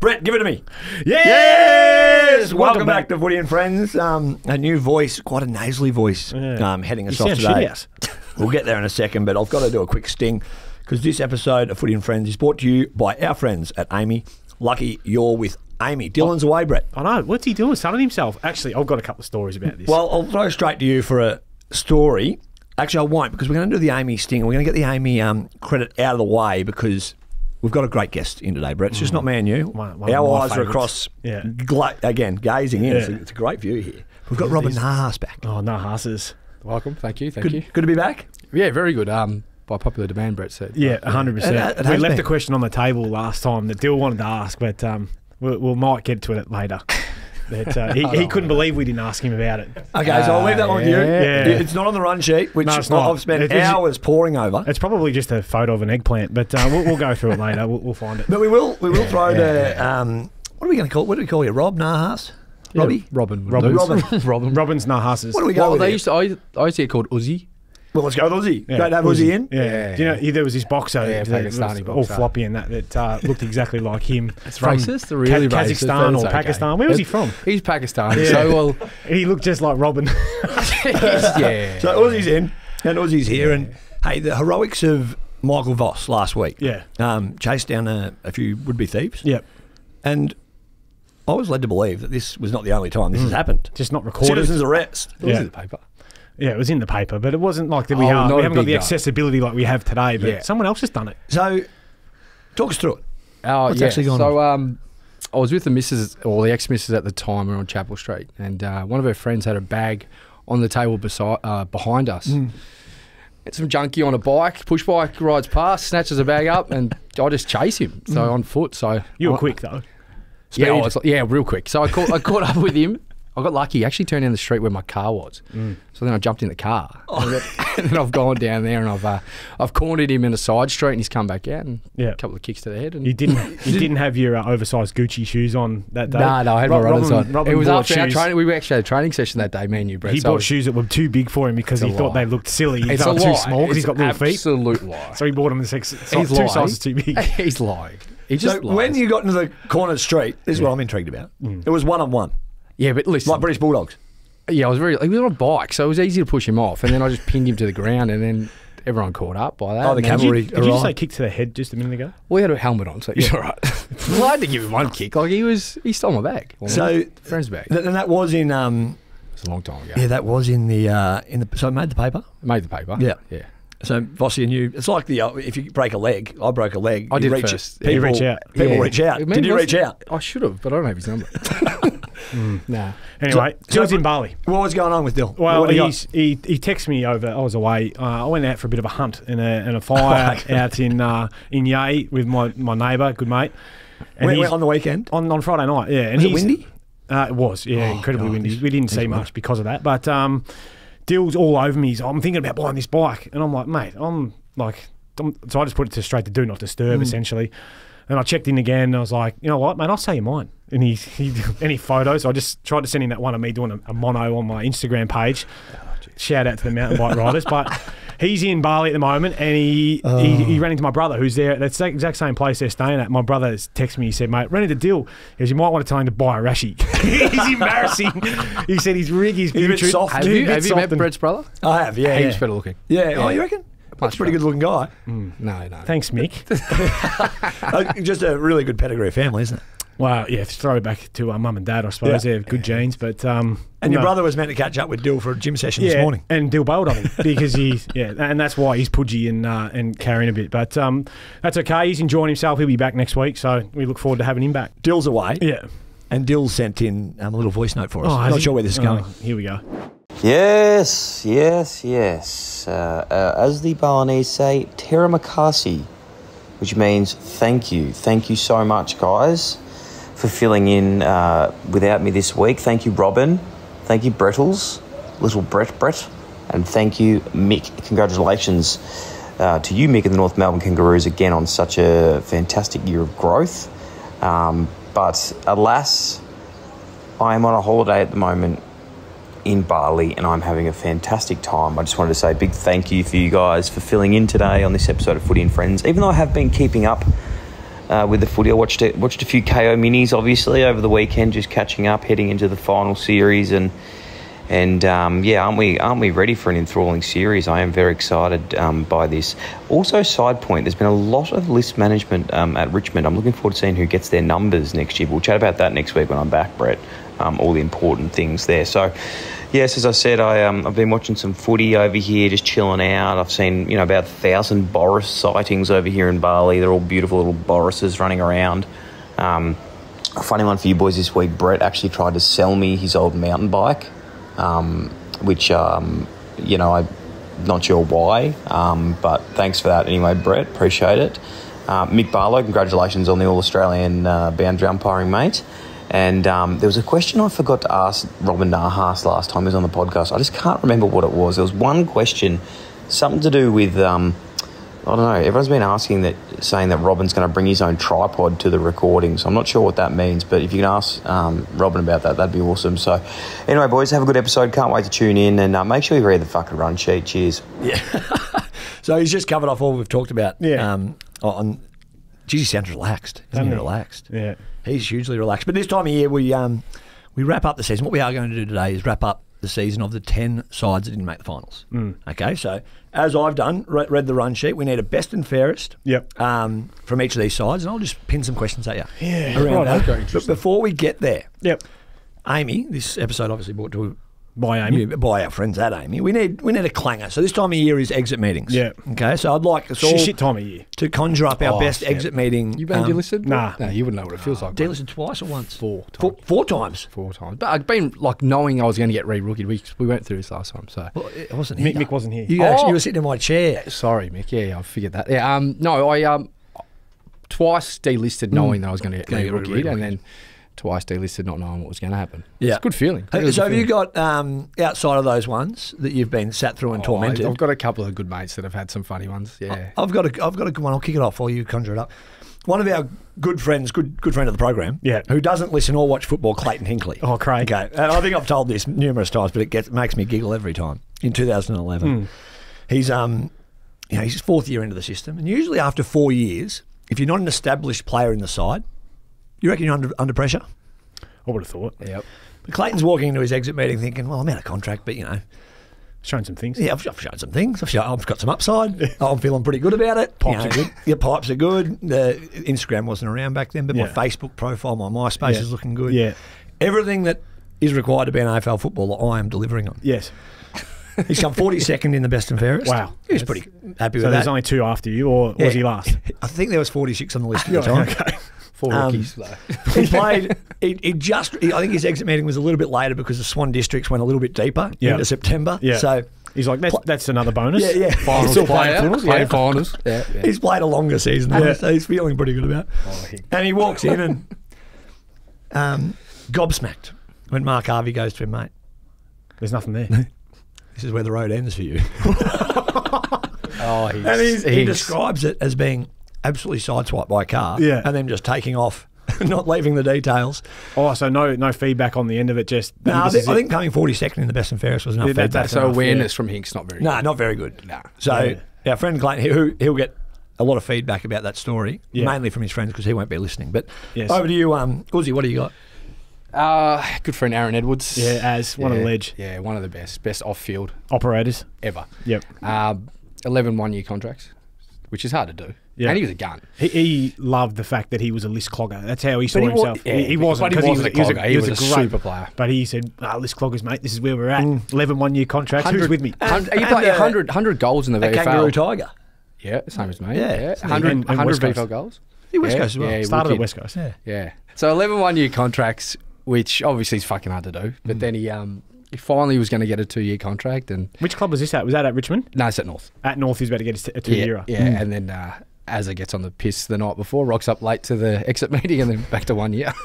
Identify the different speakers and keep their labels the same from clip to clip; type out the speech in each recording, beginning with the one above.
Speaker 1: Brett, give it to me.
Speaker 2: Yes!
Speaker 1: Welcome, back. to Footy and Friends. Um, a new voice, quite a nasally voice,
Speaker 2: Yeah.
Speaker 1: um, heading us
Speaker 2: You
Speaker 1: off today. We'll get there in a second, but I've got to do a quick sting because this episode of Footy and Friends is brought to you by our friends at AAMI. Lucky you're with AAMI. Dylan's away, Brett.
Speaker 2: I know. What's he doing? Sunning himself. Actually, I've got a couple of stories about this.
Speaker 1: Well, I'll throw straight to you for a story. Actually, I won't because we're going to do the AAMI sting. We're going to get the AAMI um, credit out of the way because we've got a great guest in today, Brett. It's just not me and you.
Speaker 2: One- one
Speaker 1: Our
Speaker 2: my
Speaker 1: eyes are across,
Speaker 2: Yeah.
Speaker 1: gla- again, gazing in. It's, a, it's a great view here. We've got Robin Nahas back.
Speaker 2: oh, no, Hasses.
Speaker 3: Welcome. Thank you. Thank
Speaker 1: Good,
Speaker 3: you.
Speaker 1: good to be back.
Speaker 3: Yeah, very good. Um, by popular demand, Brett said.
Speaker 2: Yeah, hundred
Speaker 1: It-
Speaker 2: percent.
Speaker 1: it
Speaker 2: We left
Speaker 1: been.
Speaker 2: a question on the table last time that Dyl wanted to ask, but um, we, we might get to it later. That uh, he, he couldn't believe we didn't ask him about it.
Speaker 1: Okay, so I'll leave that one to you.
Speaker 2: yeah.
Speaker 1: It's not on the run sheet, which
Speaker 2: No, it's not.
Speaker 1: I've spent
Speaker 2: It is-
Speaker 1: hours poring over.
Speaker 2: It's probably just a photo of an eggplant, but uh, we'll, we'll go through it later. We'll, we'll find it.
Speaker 1: But we will we will throw to, um, what are we going to call What do we call you? Rob Nahas?
Speaker 3: Yeah,
Speaker 1: Robbie?
Speaker 3: Robin. would
Speaker 2: Robin.
Speaker 3: do.
Speaker 1: Robin.
Speaker 3: Robin.
Speaker 2: Robin's Nahasses.
Speaker 1: What do we go
Speaker 3: Well,
Speaker 1: with
Speaker 3: they
Speaker 1: here?
Speaker 3: used to. I, I used to get called Uzi.
Speaker 1: Well, let's go with Uzi.
Speaker 2: Yeah,
Speaker 1: Great to have Uzi in.
Speaker 2: Yeah.
Speaker 3: Yeah.
Speaker 2: Do you know he- there was this boxer
Speaker 3: Yeah,
Speaker 2: that
Speaker 3: Pakistani
Speaker 2: was all
Speaker 3: boxer.
Speaker 2: floppy and that that uh, looked exactly like him.
Speaker 3: It's racist. Really
Speaker 2: Ka-
Speaker 3: racist.
Speaker 2: Kazakhstan
Speaker 3: but
Speaker 2: or
Speaker 3: okay.
Speaker 2: Pakistan. Where was he from?
Speaker 3: He's Pakistan.
Speaker 2: Yeah.
Speaker 3: So well.
Speaker 2: He looked just like Robin.
Speaker 3: yeah.
Speaker 1: So Uzi's in, and Uzi's here, and hey, the heroics of Michael Voss last week.
Speaker 2: Yeah.
Speaker 1: Um, chased down a, a few would-be thieves,
Speaker 2: yep.
Speaker 1: and I was led to believe that this was not the only time this has happened.
Speaker 2: Just not recorded.
Speaker 1: Citizens arrest.
Speaker 3: It was in the paper.
Speaker 2: Yeah, it was in the paper, but it wasn't like that. We,
Speaker 3: Oh,
Speaker 2: are, we haven't got the accessibility like we have today. But
Speaker 3: Yeah.
Speaker 2: someone else has done it.
Speaker 1: So, talk us through it.
Speaker 3: Oh,
Speaker 1: What's
Speaker 3: yeah.
Speaker 1: actually going
Speaker 3: so, um, I was with the missus, or the ex-missus at the time. We were on Chapel Street, and uh, one of her friends had a bag on the table beside, uh, behind us. It's some junkie on a bike, push bike, rides past, snatches a bag up, and I just chase him. So on foot. So.
Speaker 2: You were
Speaker 3: I-
Speaker 2: quick though.
Speaker 3: Yeah, I was, yeah, real quick. So I caught, I caught up with him. I got lucky. He actually turned down the street where my car was.
Speaker 2: Mm.
Speaker 3: So then I jumped in the car, and then I've gone down there and I've uh, I've cornered him in a side street, and he's come back out and
Speaker 2: Yeah.
Speaker 3: a couple of kicks to the head. And
Speaker 2: You didn't. You didn't have your uh, oversized Gucci shoes on that day.
Speaker 3: No, no, I had my
Speaker 2: Rob-
Speaker 3: runners
Speaker 2: Robin-
Speaker 3: on.
Speaker 2: Robin
Speaker 3: it was
Speaker 2: bought
Speaker 3: after our training. We actually had a training session that day, me and you, Brett.
Speaker 2: He
Speaker 3: so
Speaker 2: bought
Speaker 3: was-
Speaker 2: shoes that were too big for him because he
Speaker 3: It's
Speaker 2: thought
Speaker 3: lie.
Speaker 2: they looked silly. He
Speaker 3: It's
Speaker 2: thought
Speaker 3: a
Speaker 2: they were
Speaker 3: lie.
Speaker 2: too small because he's
Speaker 3: It's
Speaker 2: got little feet.
Speaker 3: Absolute lie.
Speaker 2: So he bought them in six, size,
Speaker 3: He's
Speaker 2: two
Speaker 3: lying.
Speaker 2: sizes too big.
Speaker 3: he's lying. He just
Speaker 1: So
Speaker 3: lies.
Speaker 1: when you got into the corner street, this is what I'm intrigued about.
Speaker 2: Mm.
Speaker 1: It was one on one,
Speaker 3: yeah, but listen,
Speaker 1: like British Bulldogs.
Speaker 3: yeah, I was very. He was on a bike, so it was easy to push him off, and then I just pinned him to the ground, and then everyone caught up by that.
Speaker 1: Oh, the
Speaker 3: and then-
Speaker 1: cavalry.
Speaker 2: Did you just say kick to the head just a minute ago?
Speaker 3: Well, he had a helmet on, so he's all right. well, I had to give him one kick. Like he was, he stole my bag. Well,
Speaker 1: So,
Speaker 3: friend's bag.
Speaker 1: th- and that was in, um,
Speaker 3: It was a long time ago.
Speaker 1: yeah, that was in the, uh, in the. So it made the paper.
Speaker 3: Made the paper.
Speaker 1: Yeah.
Speaker 3: yeah.
Speaker 1: So Vossi and you, it's like the uh, if you break a leg, I broke a leg.
Speaker 3: I
Speaker 1: you
Speaker 3: did
Speaker 1: reach,
Speaker 3: first.
Speaker 1: People,
Speaker 2: You reach out.
Speaker 1: People
Speaker 3: Yeah.
Speaker 1: reach out.
Speaker 3: Maybe
Speaker 1: Did you reach out?
Speaker 3: I should have, but I don't have his number. Nah.
Speaker 2: Anyway,
Speaker 1: So-
Speaker 2: Dyl's
Speaker 1: so-
Speaker 2: in Bali.
Speaker 1: What was going on with Dyl?
Speaker 2: Well,
Speaker 1: What do you got?
Speaker 2: he's, he he texted me over. I was away. Uh, I went out for a bit of a hunt and a, and a fire
Speaker 1: Okay.
Speaker 2: out in uh, in Yea with my, my neighbour, good mate. And
Speaker 1: Went-
Speaker 2: he's-
Speaker 1: went on the weekend.
Speaker 2: on, on Friday night, yeah. And
Speaker 1: Was it windy?
Speaker 2: Uh, it was, yeah,
Speaker 1: Oh,
Speaker 2: incredibly
Speaker 1: God,
Speaker 2: windy. We didn't
Speaker 1: he's
Speaker 2: see much because of that. But um, Dyl's all over me. He's, I'm thinking about buying this bike, and I'm like, mate, I'm like, I'm, so I just put it to straight to do not disturb,
Speaker 1: Hmm.
Speaker 2: essentially. And I checked in again, and I was like, you know what, mate, I'll sell you mine. And he, he any photos. I just tried to send him that one of me doing a, a mono on my Instagram page. Shout out to the mountain bike riders, but he's in Bali at the moment, and he, he he ran into my brother who's there. That's the exact same place they're staying at. My brother texted me. He said, "Mate, ran into Dyl. He goes, you might want to tell him to buy a rashi." he's embarrassing. He said he's rig. He's,
Speaker 1: He's a bit soft.
Speaker 3: Have
Speaker 2: He's a
Speaker 3: you,
Speaker 2: bit
Speaker 3: have you met Brett's brother?
Speaker 1: I have, yeah.
Speaker 3: He's
Speaker 1: yeah.
Speaker 3: better looking.
Speaker 1: Yeah. Oh, you reckon? That's a pretty good looking guy.
Speaker 3: No, no.
Speaker 2: Thanks, Mick.
Speaker 1: Uh, just a really good pedigree family, isn't it?
Speaker 2: Well, yeah, throw it back to our mum and dad, I suppose.
Speaker 1: Yeah.
Speaker 2: They have good genes, but um,
Speaker 1: And your
Speaker 2: no.
Speaker 1: brother was meant to catch up with Dyl for a gym session
Speaker 2: yeah,
Speaker 1: this morning.
Speaker 2: and Dyl bailed on him because he, yeah, and that's why he's pudgy and uh, and carrying a bit. But um, that's okay. He's enjoying himself. He'll be back next week, so we look forward to having him back.
Speaker 1: Dyl's away,
Speaker 2: Yeah.
Speaker 1: and Dyl sent in um, a little voice note for us.
Speaker 2: has
Speaker 1: Not
Speaker 2: he?
Speaker 1: sure where this is
Speaker 2: Oh,
Speaker 1: going.
Speaker 2: Here we go.
Speaker 4: Yes, yes, yes. Uh, uh, as the Balinese say, terima kasih, which means thank you. Thank you so much, guys, for filling in uh, without me this week. Thank you, Robin. Thank you, Brettles, little Brett Brett. And thank you, Mick. Congratulations uh, to you, Mick, and the North Melbourne Kangaroos again on such a fantastic year of growth. Um, but alas, I am on a holiday at the moment in Bali and I'm having a fantastic time. I just wanted to say a big thank you for you guys for filling in today on this episode of Footy and Friends. Even though I have been keeping up uh, with the footy. I watched it, watched a few KO minis, obviously, over the weekend, just catching up, heading into the final series, and and um, yeah, aren't we aren't we ready for an enthralling series? I am very excited um, by this. Also, side point: there's been a lot of list management um, at Richmond. I'm looking forward to seeing who gets their numbers next year. We'll chat about that next week when I'm back, Brett. Um, all the important things there. So, yes, as I said, I um, I've been watching some footy over here, just chilling out. I've seen you know about a thousand Boris sightings over here in Bali. They're all beautiful little Borises running around. Um, a funny one for you boys this week. Brett actually tried to sell me his old mountain bike, um, which um, you know I'm not sure why, um, but thanks for that anyway, Brett. Appreciate it. Uh, Mick Barlow, congratulations on the All Australian uh, boundary umpiring, mate. And um, there was a question I forgot to ask Robin Nahas last time he was on the podcast. I just can't remember what it was. There was one question, something to do with. Um, I don't know. Everyone's been asking that, saying that Robin's going to bring his own tripod to the recording. So I'm not sure what that means. But if you can ask um, Robin about that, that'd be awesome. So, anyway, boys, have a good episode. Can't wait to tune in and uh, make sure you read the fucking run sheet. Cheers. Yeah.
Speaker 1: so he's just covered off all we've talked about.
Speaker 2: Yeah.
Speaker 1: Um, on, geez, he sounds relaxed. Isn't he
Speaker 2: Doesn't he?
Speaker 1: relaxed?
Speaker 2: Yeah.
Speaker 1: He's hugely relaxed. But this time of year, we um, we wrap up the season. What we are going to do today is wrap up the season of the 10 sides that didn't make the finals.
Speaker 2: Mm.
Speaker 1: Okay, so as I've done, re- read the run sheet, we need a best and fairest
Speaker 2: Yep.
Speaker 1: um, from each of these sides, and I'll just pin some questions at you.
Speaker 2: Yeah,
Speaker 1: around
Speaker 2: right,
Speaker 1: that. But before we get there,
Speaker 2: Yep.
Speaker 1: AAMI, this episode obviously brought to
Speaker 2: By AAMI.
Speaker 1: you by our friends at AAMI. We need we need a clanger. So this time of year is exit meetings.
Speaker 2: Yeah.
Speaker 1: Okay. So I'd like us all
Speaker 2: Shit, shit time of year.
Speaker 1: to conjure up our
Speaker 3: Oh,
Speaker 1: best
Speaker 3: shit.
Speaker 1: exit meeting.
Speaker 3: You been
Speaker 1: um,
Speaker 3: delisted?
Speaker 2: Nah.
Speaker 3: No, you wouldn't know what it feels like. mate.
Speaker 1: Delisted twice or once?
Speaker 3: Four
Speaker 1: Four,
Speaker 3: times.
Speaker 1: four times.
Speaker 3: Four times. But I've been like knowing I was going to get re-rookied. We, we went through this last time, so.
Speaker 1: Well, it wasn't
Speaker 2: Mick,
Speaker 1: here.
Speaker 2: Mick wasn't here.
Speaker 1: You, actually,
Speaker 3: Oh.
Speaker 1: you were sitting in my chair.
Speaker 3: Sorry, Mick. Yeah, I figured that. Yeah. Um. No, I um twice delisted knowing that I was going to get
Speaker 1: Gonna get
Speaker 3: re-rookied,
Speaker 1: re-rookied.
Speaker 3: and then twice delisted not knowing what was going to happen.
Speaker 1: Yeah.
Speaker 3: It's a good feeling.
Speaker 1: So
Speaker 3: good
Speaker 1: have you got um, outside of those ones that you've been sat through and
Speaker 3: Oh,
Speaker 1: tormented?
Speaker 3: I've got a couple of good mates that have had some funny ones. Yeah.
Speaker 1: I've got a, I've got a good one. I'll kick it off while you conjure it up. One of our good friends, good good friend of the program,
Speaker 2: Yeah.
Speaker 1: who doesn't listen or watch football, Clayton Hinkley.
Speaker 2: Oh, Craig.
Speaker 1: Okay, and I think I've told this numerous times, but it gets makes me giggle every time. In 2011, he's um, you know, he's fourth year into the system, and usually after four years, if you're not an established player in the side, you reckon you're under under pressure.
Speaker 2: I would have thought.
Speaker 3: Yep.
Speaker 1: But Clayton's walking into his exit meeting thinking, well, I'm out of contract, but you know,
Speaker 2: Showing some things.
Speaker 1: yeah, I've, I've shown some things. I've, shown, I've got some upside. I'm feeling pretty good about it.
Speaker 2: Pipes are good.
Speaker 1: Your pipes are good. The Instagram wasn't around back then, but my Facebook profile, my MySpace
Speaker 2: Yeah.
Speaker 1: is looking good.
Speaker 2: Yeah.
Speaker 1: Everything that is required to be an AFL footballer, I am delivering on.
Speaker 2: Yes.
Speaker 1: He's come 42nd in the best and fairest.
Speaker 2: Wow.
Speaker 1: He was pretty happy with that.
Speaker 2: So
Speaker 1: with
Speaker 2: there's
Speaker 1: that.
Speaker 2: only two after you, or
Speaker 1: Yeah.
Speaker 2: was he last?
Speaker 1: I think there was 46 on the list at the time.
Speaker 2: okay.
Speaker 3: Four
Speaker 1: Um,
Speaker 3: rookies. though.
Speaker 1: he played. He, he just. He, I think his exit meeting was a little bit later because the Swan districts went a little bit deeper
Speaker 2: Yeah.
Speaker 1: into September.
Speaker 2: Yeah.
Speaker 1: So
Speaker 2: He's like, that's, that's another bonus.
Speaker 1: yeah, yeah.
Speaker 3: Finals
Speaker 2: still playing
Speaker 3: player,
Speaker 2: finals,
Speaker 3: playing
Speaker 2: yeah.
Speaker 3: finals. Yeah, yeah.
Speaker 1: He's played a longer season, than
Speaker 2: Yeah.
Speaker 1: so he's feeling pretty good about. it.
Speaker 3: Oh, he-
Speaker 1: And he walks in and um, gobsmacked when Mark Harvey goes to him, mate.
Speaker 2: There's nothing there.
Speaker 1: This is where the road ends for you.
Speaker 3: Oh, he's,
Speaker 1: And he's, he
Speaker 3: he's-
Speaker 1: describes it as being absolutely sideswiped by a car,
Speaker 2: Yeah.
Speaker 1: and then just taking off, not leaving the details.
Speaker 2: oh, so no no feedback on the end of it, just.
Speaker 1: No, I, think,
Speaker 2: is
Speaker 1: I
Speaker 2: it.
Speaker 1: think coming 42nd in the best and fairest was enough
Speaker 2: Yeah, that-
Speaker 1: feedback.
Speaker 2: that's
Speaker 3: so
Speaker 2: enough,
Speaker 3: awareness
Speaker 2: yeah.
Speaker 3: from Hinks not very.
Speaker 1: no,
Speaker 3: good.
Speaker 1: not very good.
Speaker 3: Nah.
Speaker 1: So our friend Clayton, he'll, he'll get a lot of feedback about that story,
Speaker 2: Yeah.
Speaker 1: mainly from his friends because he won't be listening. But
Speaker 2: Yes.
Speaker 1: over to you, um, Uzi. What do you got?
Speaker 3: Uh, good friend Aaron Edwards.
Speaker 2: Yeah, as one of the ledge
Speaker 3: Yeah, one of the best, best off-field
Speaker 2: operators.
Speaker 3: ever.
Speaker 2: Yep.
Speaker 3: Um, 11 one-year contracts, which is hard to do.
Speaker 2: Yeah.
Speaker 3: And he was a gun.
Speaker 2: He, he loved the fact that he was a list clogger. That's how he saw
Speaker 3: he wa-
Speaker 2: himself.
Speaker 3: yeah,
Speaker 2: he, he wasn't.
Speaker 3: but he
Speaker 2: 'cause
Speaker 3: wasn't a clogger. He was a
Speaker 2: great-
Speaker 3: super player.
Speaker 2: But he said, ah, list cloggers, mate, this is where we're at. 11 one year contracts. Who's with me?
Speaker 3: Hun- he
Speaker 1: and,
Speaker 3: played
Speaker 1: uh,
Speaker 3: 100, 100 goals in the
Speaker 1: A
Speaker 3: VFL.
Speaker 1: kangaroo tiger.
Speaker 3: Yeah, same as me.
Speaker 1: Yeah.
Speaker 3: Yeah, 100,
Speaker 2: and
Speaker 3: 100 VFL goals.
Speaker 1: He West
Speaker 3: Yeah,
Speaker 1: Coast as well.
Speaker 3: yeah,
Speaker 2: Started at West Coast.
Speaker 1: Yeah.
Speaker 3: Yeah. So 11 one year contracts, which obviously is fucking hard to do. But then he um he finally was going to get a two year contract, and
Speaker 2: Which club was this at? Was that at Richmond?
Speaker 3: no, it's at North.
Speaker 2: At North, he's about to get a, t- a two
Speaker 3: Yeah,
Speaker 2: year.
Speaker 3: yeah. And then uh, Azza gets on the piss the night before, rocks up late to the exit meeting, and then back to one year.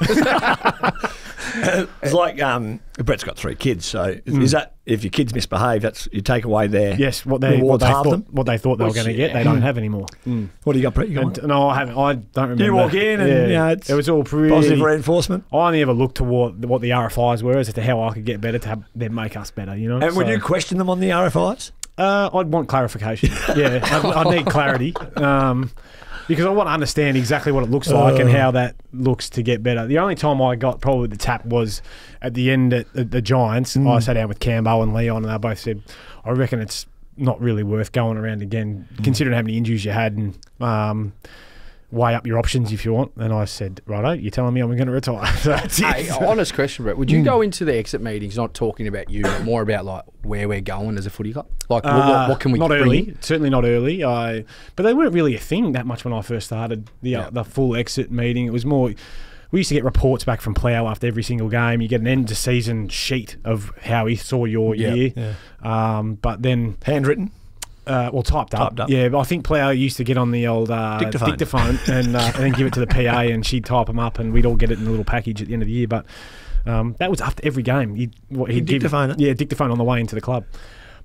Speaker 1: It's like um, Brett's got three kids, so is, is that if your kids misbehave, that's you take away their
Speaker 2: Yes, what they, what they, thought,
Speaker 1: them.
Speaker 2: what they thought they were going to get,
Speaker 3: yeah.
Speaker 2: they don't have anymore.
Speaker 1: What do you got, Brett? You got
Speaker 2: And, no, I haven't. I don't remember.
Speaker 1: You walk in and, you know, it's
Speaker 2: it was all pretty.
Speaker 1: positive reinforcement.
Speaker 2: I only ever looked toward what the RFIs were as to how I could get better to have them make us better. You know.
Speaker 1: And would you question them on the RFIs?
Speaker 2: Uh, I'd want clarification. yeah, I'd, I'd need clarity. Um, because I want to understand exactly what it looks like and how that looks to get better. The only time I got probably the tap was at the end at the, the Giants. I sat down with Cambo and Leon, and they both said, "I reckon it's not really worth going around again, considering how many injuries you had and." Um, Weigh up your options if you want, and I said, "Righto, you're telling me I'm going to retire." So that's it.
Speaker 3: Hey, honest question, Brett. Would you go into the exit meetings not talking about you, but more about like where we're going as a footy club? Like what, what, what can we
Speaker 2: Uh, not
Speaker 3: bring
Speaker 2: early?
Speaker 3: in?
Speaker 2: Certainly not early. I, but they weren't really a thing that much when I first started the uh, the full exit meeting. It was more. We used to get reports back from Plough after every single game. You get an end of season sheet of how he saw your
Speaker 3: Yeah.
Speaker 2: year. Um, but then,
Speaker 1: Handwritten.
Speaker 2: Uh, well, typed up.
Speaker 1: Typed up.
Speaker 2: Yeah, but I think Plough used to get on the old uh,
Speaker 1: Dictaphone.
Speaker 2: dictaphone and, uh, and then give it to the PA, and she'd type them up, and we'd all get it in a little package at the end of the year. But um, that was after every game. He'd, what, he'd give-
Speaker 1: dictaphone it?
Speaker 2: Yeah, dictaphone on the way into the club.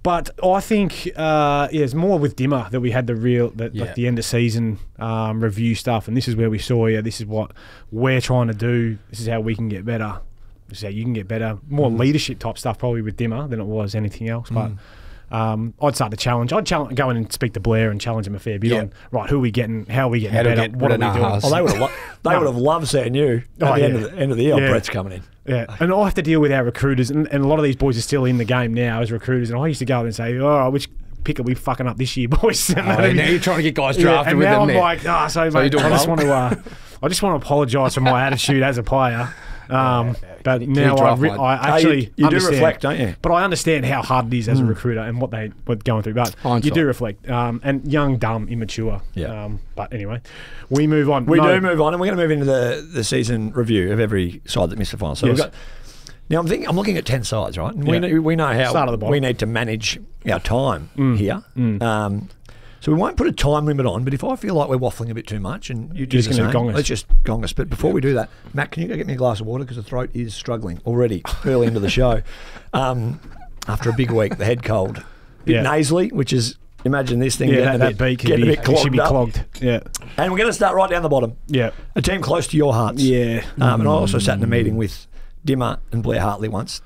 Speaker 2: But I think uh, yeah, it's more with Dimmer that we had the real that
Speaker 3: Yeah.
Speaker 2: like the end of season um, review stuff, and this is where we saw yeah, this is what we're trying to do. This is how we can get better. This is how you can get better. More
Speaker 1: Mm.
Speaker 2: leadership type stuff probably with Dimmer than it was anything else. But um, I'd start to challenge. I'd challenge, go in and speak to Blair and challenge him a fair bit
Speaker 3: Yeah.
Speaker 2: on right. Who are we getting? How are we getting better?
Speaker 3: get
Speaker 2: what are we doing?
Speaker 3: Nahas.
Speaker 1: Oh, they would have. Lo- they
Speaker 2: No.
Speaker 1: would have loved seeing you at
Speaker 2: Oh,
Speaker 1: the end of the end of the year.
Speaker 2: Yeah.
Speaker 1: Brett's coming in.
Speaker 2: Yeah, and I have to deal with our recruiters, and, and a lot of these boys are still in the game now as recruiters. And I used to go and say, "Oh, which pick are we fucking up this year, boys?" And
Speaker 3: Oh,
Speaker 2: that'd
Speaker 3: now you're trying to get guys
Speaker 2: Yeah,
Speaker 3: drafted
Speaker 2: and
Speaker 3: with
Speaker 2: now
Speaker 3: them
Speaker 2: I'm
Speaker 3: there.
Speaker 2: like, ah, so,
Speaker 3: you're
Speaker 2: mate,
Speaker 3: doing
Speaker 2: I just
Speaker 3: well.
Speaker 2: want to, uh, I just want to apologise for my attitude as a player. Um, but
Speaker 3: Can
Speaker 2: now I, re-? I
Speaker 1: Hey, you-
Speaker 2: actually
Speaker 1: you do reflect, don't you?
Speaker 2: But I understand how hard it is as a recruiter and what they were going through. But you do reflect. Um, and young, dumb, immature.
Speaker 1: Yeah.
Speaker 2: Um, but anyway, we move on.
Speaker 1: We
Speaker 2: No-
Speaker 1: do move on, and we're going to move into the, the season review of every side that missed the final. So
Speaker 2: Yes.
Speaker 1: we've got. Now I'm thinking. I'm looking at ten sides, right? And
Speaker 2: Yeah.
Speaker 1: we know, we know how
Speaker 2: Start at the. Mm.
Speaker 1: we need to manage our time here. Um, so we won't put a time limit on. But if I feel like we're waffling a bit too much, and you
Speaker 2: Just
Speaker 1: the
Speaker 2: gonna gong us.
Speaker 1: let's just gong us. But before we do that, Matt, can you go get me a glass of water because the throat is struggling already early into the show. Um, after a big week, the head cold, bit
Speaker 2: Yeah.
Speaker 1: nasally, which is imagine this thing
Speaker 2: Yeah,
Speaker 1: getting
Speaker 2: that,
Speaker 1: a
Speaker 2: that
Speaker 1: bit,
Speaker 2: beak
Speaker 1: getting
Speaker 2: be,
Speaker 1: a bit clogged
Speaker 2: be
Speaker 1: up.
Speaker 2: clogged. Yeah.
Speaker 1: And we're going to start right down the bottom.
Speaker 2: Yeah.
Speaker 1: A team close to your hearts.
Speaker 2: Yeah.
Speaker 1: Um, and I also sat in a meeting with Dimmer and Blair Hartley once,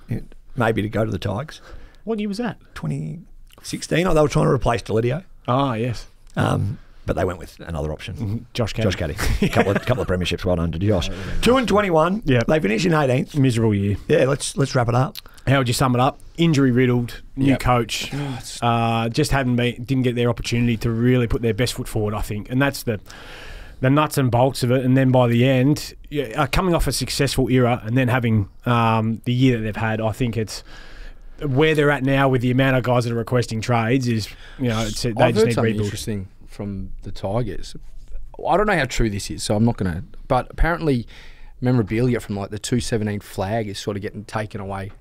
Speaker 1: maybe to go to the Tigers.
Speaker 2: What year was that?
Speaker 1: 2016, or they were trying to replace Deledio,
Speaker 2: Ah, yes.
Speaker 1: um, but they went with another option.
Speaker 2: Josh Caddy.
Speaker 1: Josh Caddy. a couple of, couple of premierships, well done to Josh. Two and 21.
Speaker 2: Yeah.
Speaker 1: They finished in 18th.
Speaker 2: Miserable year.
Speaker 1: Yeah, let's let's wrap it up.
Speaker 2: How would you sum it up? Injury riddled, new
Speaker 3: Yep.
Speaker 2: coach. Uh, just hadn't been, didn't get their opportunity to really put their best foot forward. I think, and that's the the nuts and bolts of it. And then by the end, yeah, uh, coming off a successful era, and then having um, the year that they've had, I think it's where they're at now with the amount of guys that are requesting trades is, you know, it's, they
Speaker 3: I've
Speaker 2: just
Speaker 3: heard
Speaker 2: need
Speaker 3: something
Speaker 2: rebuild.
Speaker 3: interesting from the Tigers. I don't know how true this is, so I'm not going to. But apparently, memorabilia from like the 217 flag is sort of getting taken away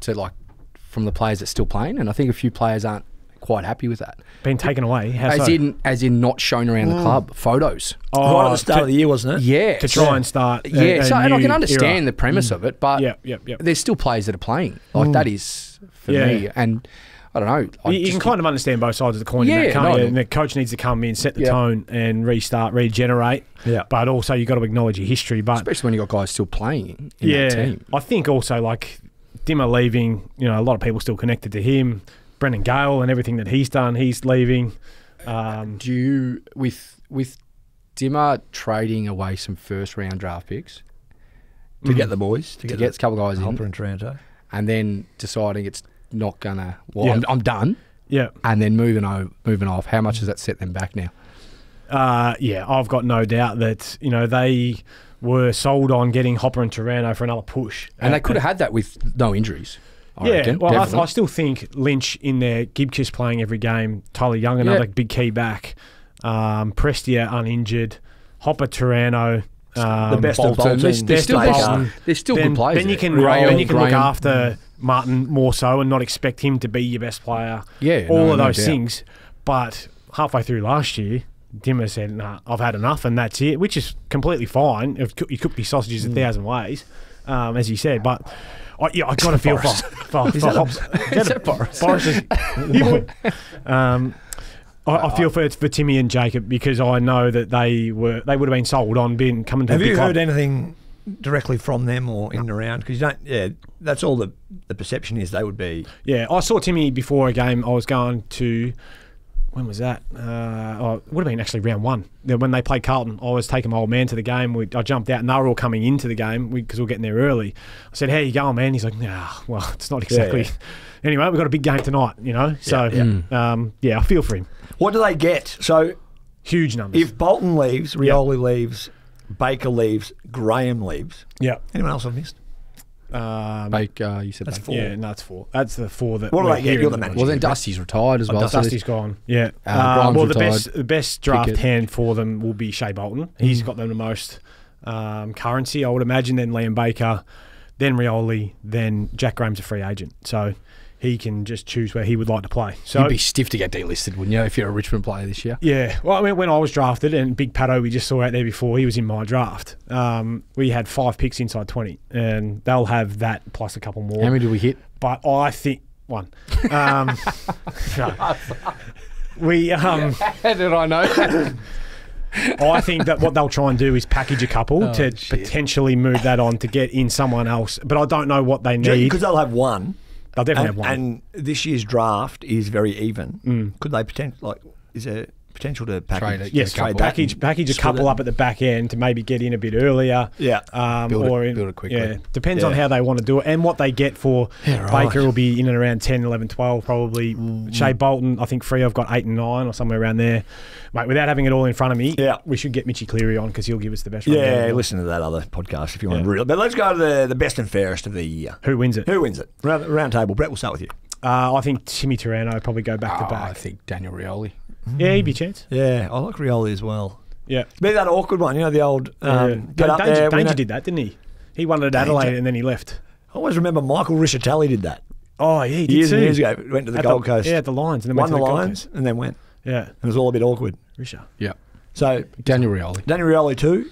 Speaker 3: to like from the players that's still playing, and I think a few players aren't quite happy with that.
Speaker 2: Been taken away. How
Speaker 3: As
Speaker 2: so?
Speaker 3: in, as in, not shown around the mm. club photos.
Speaker 2: Oh,
Speaker 1: right at the oh, start
Speaker 2: to,
Speaker 1: of the year, wasn't it?
Speaker 3: Yeah,
Speaker 2: to try and start.
Speaker 3: yeah.
Speaker 2: a
Speaker 3: so, and I can understand
Speaker 2: era.
Speaker 3: the premise mm. of it, but
Speaker 2: Yeah, yeah, yeah.
Speaker 3: there's still players that are playing. Like mm. that is for
Speaker 2: Yeah.
Speaker 3: me, and I don't know. I
Speaker 2: You, you can kind of understand both sides of the coin. in
Speaker 3: Yeah,
Speaker 2: that, can't
Speaker 3: no,
Speaker 2: you? And the coach needs to come in, set the
Speaker 3: Yeah.
Speaker 2: tone, and restart, regenerate.
Speaker 1: Yeah.
Speaker 2: But also, you've got to acknowledge your history. But
Speaker 3: especially when you have got guys still playing in
Speaker 2: yeah,
Speaker 3: that team.
Speaker 2: I think also like Dimmer leaving. You know, a lot of people still connected to him. Brendan Gale and everything that he's done. He's leaving. Um,
Speaker 3: Do you with with Dimmer trading away some first round draft picks
Speaker 1: To get the boys, to
Speaker 3: to
Speaker 1: get,
Speaker 3: get a couple guys
Speaker 1: the Hopper
Speaker 3: in,
Speaker 1: and Taranto.
Speaker 3: and then deciding it's not gonna. Well,
Speaker 2: Yeah.
Speaker 3: I'm, I'm done,
Speaker 2: yeah,
Speaker 3: and then moving o- moving off. How much does that set them back now?
Speaker 2: uh, yeah. I've got no doubt that you know they were sold on getting Hopper and Taranto for another push,
Speaker 3: And they could have had that with no injuries. I
Speaker 2: yeah,
Speaker 3: reckon,
Speaker 2: well, I,
Speaker 3: definitely.
Speaker 2: I still think Lynch in there, Gibcus playing every game, Tylar Young another
Speaker 3: Yeah.
Speaker 2: big key back, um, Prestia uninjured, Hopper Taranto, um,
Speaker 1: the best of
Speaker 3: Bolton.
Speaker 1: Bolton.
Speaker 3: There's, there's
Speaker 1: best
Speaker 3: still,
Speaker 1: Baker.
Speaker 3: there's, there's still
Speaker 2: then,
Speaker 3: good players.
Speaker 2: then you can
Speaker 3: Rail,
Speaker 2: then you can look after Martin more so and not expect him to be your best player.
Speaker 3: Yeah,
Speaker 2: all
Speaker 3: no,
Speaker 2: of those
Speaker 3: doubt.
Speaker 2: things. But halfway through last year, Dimmer said, "Nah, I've had enough," and that's it, which is completely fine. If you cook these sausages a
Speaker 3: Mm.
Speaker 2: thousand ways, um, as you said, but. I, yeah, I got to feel for, for, for,
Speaker 1: that
Speaker 2: Hops.
Speaker 3: Is that Boris?
Speaker 2: Boris is- um, I, I feel for for Timmy and Jacob because I know that they were they would have been sold on being coming to
Speaker 1: Have
Speaker 2: a big
Speaker 1: you
Speaker 2: club.
Speaker 1: heard anything directly from them or in and around? Because you don't. Yeah, that's all the the perception is they would be.
Speaker 2: Yeah, I saw Timmy before a game. I was going to when was that? Uh, oh, it would have been actually round one. When they played Carlton, I was taking my old man to the game. We, I jumped out and they were all coming into the game because we, were getting there early. I said, How you going, man? He's like, Nah, well, it's not exactly.
Speaker 1: yeah.
Speaker 2: Anyway, we've got a big game tonight, you know? So,
Speaker 1: yeah.
Speaker 2: Um, yeah, I feel for him.
Speaker 1: What do they get? So
Speaker 2: Huge numbers.
Speaker 1: if Bolton leaves, Rioli leaves, Baker leaves, Graham leaves.
Speaker 2: yeah.
Speaker 1: Anyone else I've missed?
Speaker 2: Um,
Speaker 3: Baker, you said
Speaker 1: That's
Speaker 3: Baker.
Speaker 1: four.
Speaker 2: Yeah, no, it's four. That's the four that.
Speaker 1: What do
Speaker 2: we're
Speaker 1: they get?
Speaker 2: hearing
Speaker 1: You're the manager.
Speaker 3: Well, then Dusty's retired as well. so
Speaker 2: Dusty's gone. Yeah.
Speaker 3: Uh,
Speaker 2: Uh,
Speaker 3: Grimes
Speaker 2: well, the
Speaker 3: retired.
Speaker 2: best the best draft
Speaker 3: Pickett.
Speaker 2: hand for them will be Shea Bolton. He's
Speaker 1: Mm.
Speaker 2: got them the most um, currency, I would imagine. Then Liam Baker, then Rioli, then Jack Graham's a free agent, so he can just choose where he would like to play. So
Speaker 3: You'd be stiff to get delisted, wouldn't you, if you're a Richmond player this year?
Speaker 2: yeah, well, I mean, when I was drafted, and Big Pato, we just saw out there before, he was in my draft. Um, we had five picks inside twenty, and they'll have that plus a couple more.
Speaker 3: How many did we hit?
Speaker 2: but I think one. Um, no. We, um,
Speaker 3: How did I know?
Speaker 2: I think that what they'll try and do is package a couple
Speaker 3: Oh,
Speaker 2: to
Speaker 3: shit.
Speaker 2: potentially move that on to get in someone else. But I don't know what they need.
Speaker 1: Because they'll have one.
Speaker 2: They'll definitely
Speaker 1: And,
Speaker 2: have one.
Speaker 1: and this year's draft is very even. Mm. Could they potentially like? Is there potential to package?
Speaker 3: Trade it,
Speaker 2: yes,
Speaker 3: a couple.
Speaker 2: package package a couple up at the back end to maybe get in a bit earlier.
Speaker 1: Yeah.
Speaker 2: Um,
Speaker 3: Build it-
Speaker 2: in,
Speaker 3: build it quickly.
Speaker 2: Yeah, depends on how they want to do it and what they get for
Speaker 1: Yeah, right.
Speaker 2: Baker will be in and around 10, 11, 12 probably.
Speaker 1: Mm-hmm.
Speaker 2: Shea Bolton, I think Freo have got 8 and 9 or somewhere around there. Mate, without having it all in front of me,
Speaker 1: Yeah.
Speaker 2: we should get Mitchy Cleary on because he'll give us the best
Speaker 1: Yeah, listen to that other podcast if you want
Speaker 2: Yeah.
Speaker 1: real. But let's go to the, the best and fairest of the year.
Speaker 2: Who wins it?
Speaker 1: Who wins it? Round, round table. Brett, we'll start with you.
Speaker 2: Uh, I think Timmy Taranto probably go back to
Speaker 3: Oh, I think Daniel Rioli.
Speaker 2: Yeah, he'd be a chance.
Speaker 1: Yeah, I like Rioli as well.
Speaker 2: Yeah.
Speaker 1: Be that awkward one, you know, the old um,
Speaker 2: yeah.
Speaker 1: get up
Speaker 2: Danger,
Speaker 1: there.
Speaker 2: Danger
Speaker 1: it.
Speaker 2: did that, didn't he? He won it at Adelaide
Speaker 1: Danger.
Speaker 2: and then he left.
Speaker 1: I always remember Michael Rischitelli did that
Speaker 2: Oh, yeah, he did
Speaker 1: years
Speaker 2: too.
Speaker 1: and years ago. Went to the
Speaker 2: At
Speaker 1: Gold Coast,
Speaker 2: Yeah, at the Lions. And then
Speaker 1: won
Speaker 2: went
Speaker 1: the
Speaker 2: to Gold
Speaker 1: Lions, and then went.
Speaker 2: Coast. Yeah.
Speaker 1: It was all a bit awkward.
Speaker 2: Risha.
Speaker 3: Yeah.
Speaker 1: So
Speaker 3: Daniel Rioli.
Speaker 1: Danny Rioli too,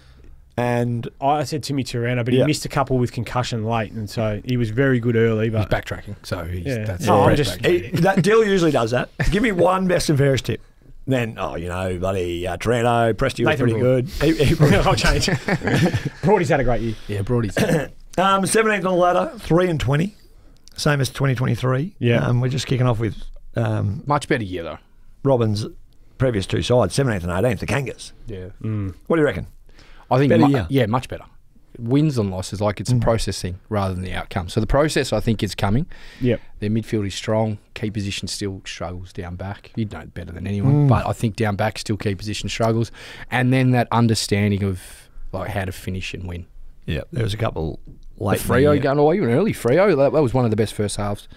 Speaker 1: and
Speaker 2: I said Timmy Taranto, but
Speaker 1: Yeah.
Speaker 2: he missed a couple with concussion late, and so he was very good early. But He's
Speaker 3: backtracking, so he's,
Speaker 2: Yeah.
Speaker 3: that's
Speaker 2: No, I'm
Speaker 3: Brett
Speaker 2: just-
Speaker 1: he, that Dyl usually does that. Give me one best and fairest tip. Then, oh, you know, bloody uh, Taranto, Presti was
Speaker 2: Nathan
Speaker 1: pretty
Speaker 2: Broad.
Speaker 1: good. He, he,
Speaker 2: I'll change. Brody's had a great year.
Speaker 3: Yeah, Brody's.
Speaker 1: Um, 17th on the ladder, 3 and 20. Same as 2023.
Speaker 2: Yeah.
Speaker 1: Um, we're just kicking off with um,
Speaker 3: Much better year, though.
Speaker 1: Robin's previous two sides, 17th and 18th, the Kangas.
Speaker 3: Yeah.
Speaker 1: What do you reckon?
Speaker 3: I think,
Speaker 1: Better
Speaker 3: mu-
Speaker 1: year.
Speaker 3: yeah, much better. Wins and losses, like it's mm-hmm. a process thing rather than the outcome. So the process, I think, is coming.
Speaker 2: Yeah,
Speaker 3: Their midfield is strong. Key position still struggles down back. You'd know better than anyone, mm. but I think down back still key position struggles. And then that understanding of like how to finish and win.
Speaker 1: Yeah. There was a couple
Speaker 3: The
Speaker 1: late. in the
Speaker 3: Freo
Speaker 1: year.
Speaker 3: going away even early. Freo that, that was one of the best first halves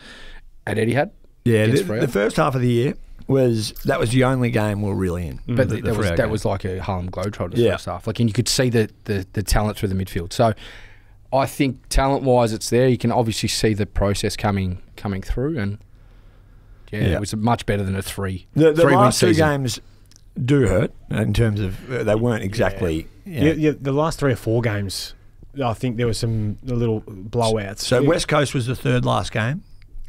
Speaker 3: at Etihad.
Speaker 1: Yeah, the, the first half of the year was that was the only game we were really in.
Speaker 3: But
Speaker 1: the, the
Speaker 3: that was that was like a Harlem Globetrotters
Speaker 1: Yeah.
Speaker 3: first half. Like, and you could see the, the the talent through the midfield. So, I think talent wise, it's there. You can obviously see the process coming coming through, and yeah,
Speaker 1: Yeah.
Speaker 3: it was much better than a three.
Speaker 1: the, the
Speaker 3: three win
Speaker 1: last two
Speaker 3: season.
Speaker 1: games do hurt in terms of uh, they weren't exactly. Yeah.
Speaker 2: Yeah. yeah, the last three or four games, I think there were some little blowouts.
Speaker 1: So
Speaker 2: Yeah.
Speaker 1: West Coast was the third last game,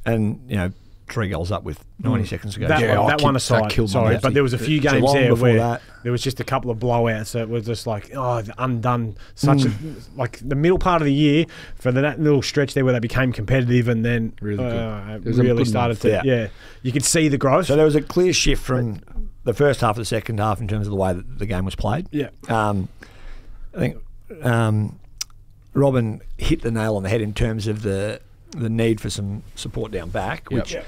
Speaker 1: and you know three goals up with 90 seconds to go.
Speaker 2: That,
Speaker 3: Yeah,
Speaker 2: one, that
Speaker 3: killed-
Speaker 2: one
Speaker 3: that
Speaker 2: aside,
Speaker 3: killed
Speaker 2: sorry, but there was a few games
Speaker 1: Geelong
Speaker 2: there
Speaker 1: before
Speaker 2: where
Speaker 1: that.
Speaker 2: there was just a couple of blowouts that were just like, oh, the undone. Such a, like the middle part of the year for the, that little stretch there where they became competitive and then
Speaker 3: Really
Speaker 2: uh,
Speaker 3: It
Speaker 2: really started
Speaker 3: month.
Speaker 2: to,
Speaker 1: Yeah.
Speaker 2: yeah. you could see the growth.
Speaker 1: So there was a clear shift from the first half to the second half in terms of the way that the game was played.
Speaker 2: yeah,
Speaker 1: Um, I think um, Robin hit the nail on the head in terms of the the need for some support down back,
Speaker 3: Yep.
Speaker 1: which
Speaker 2: Yeah.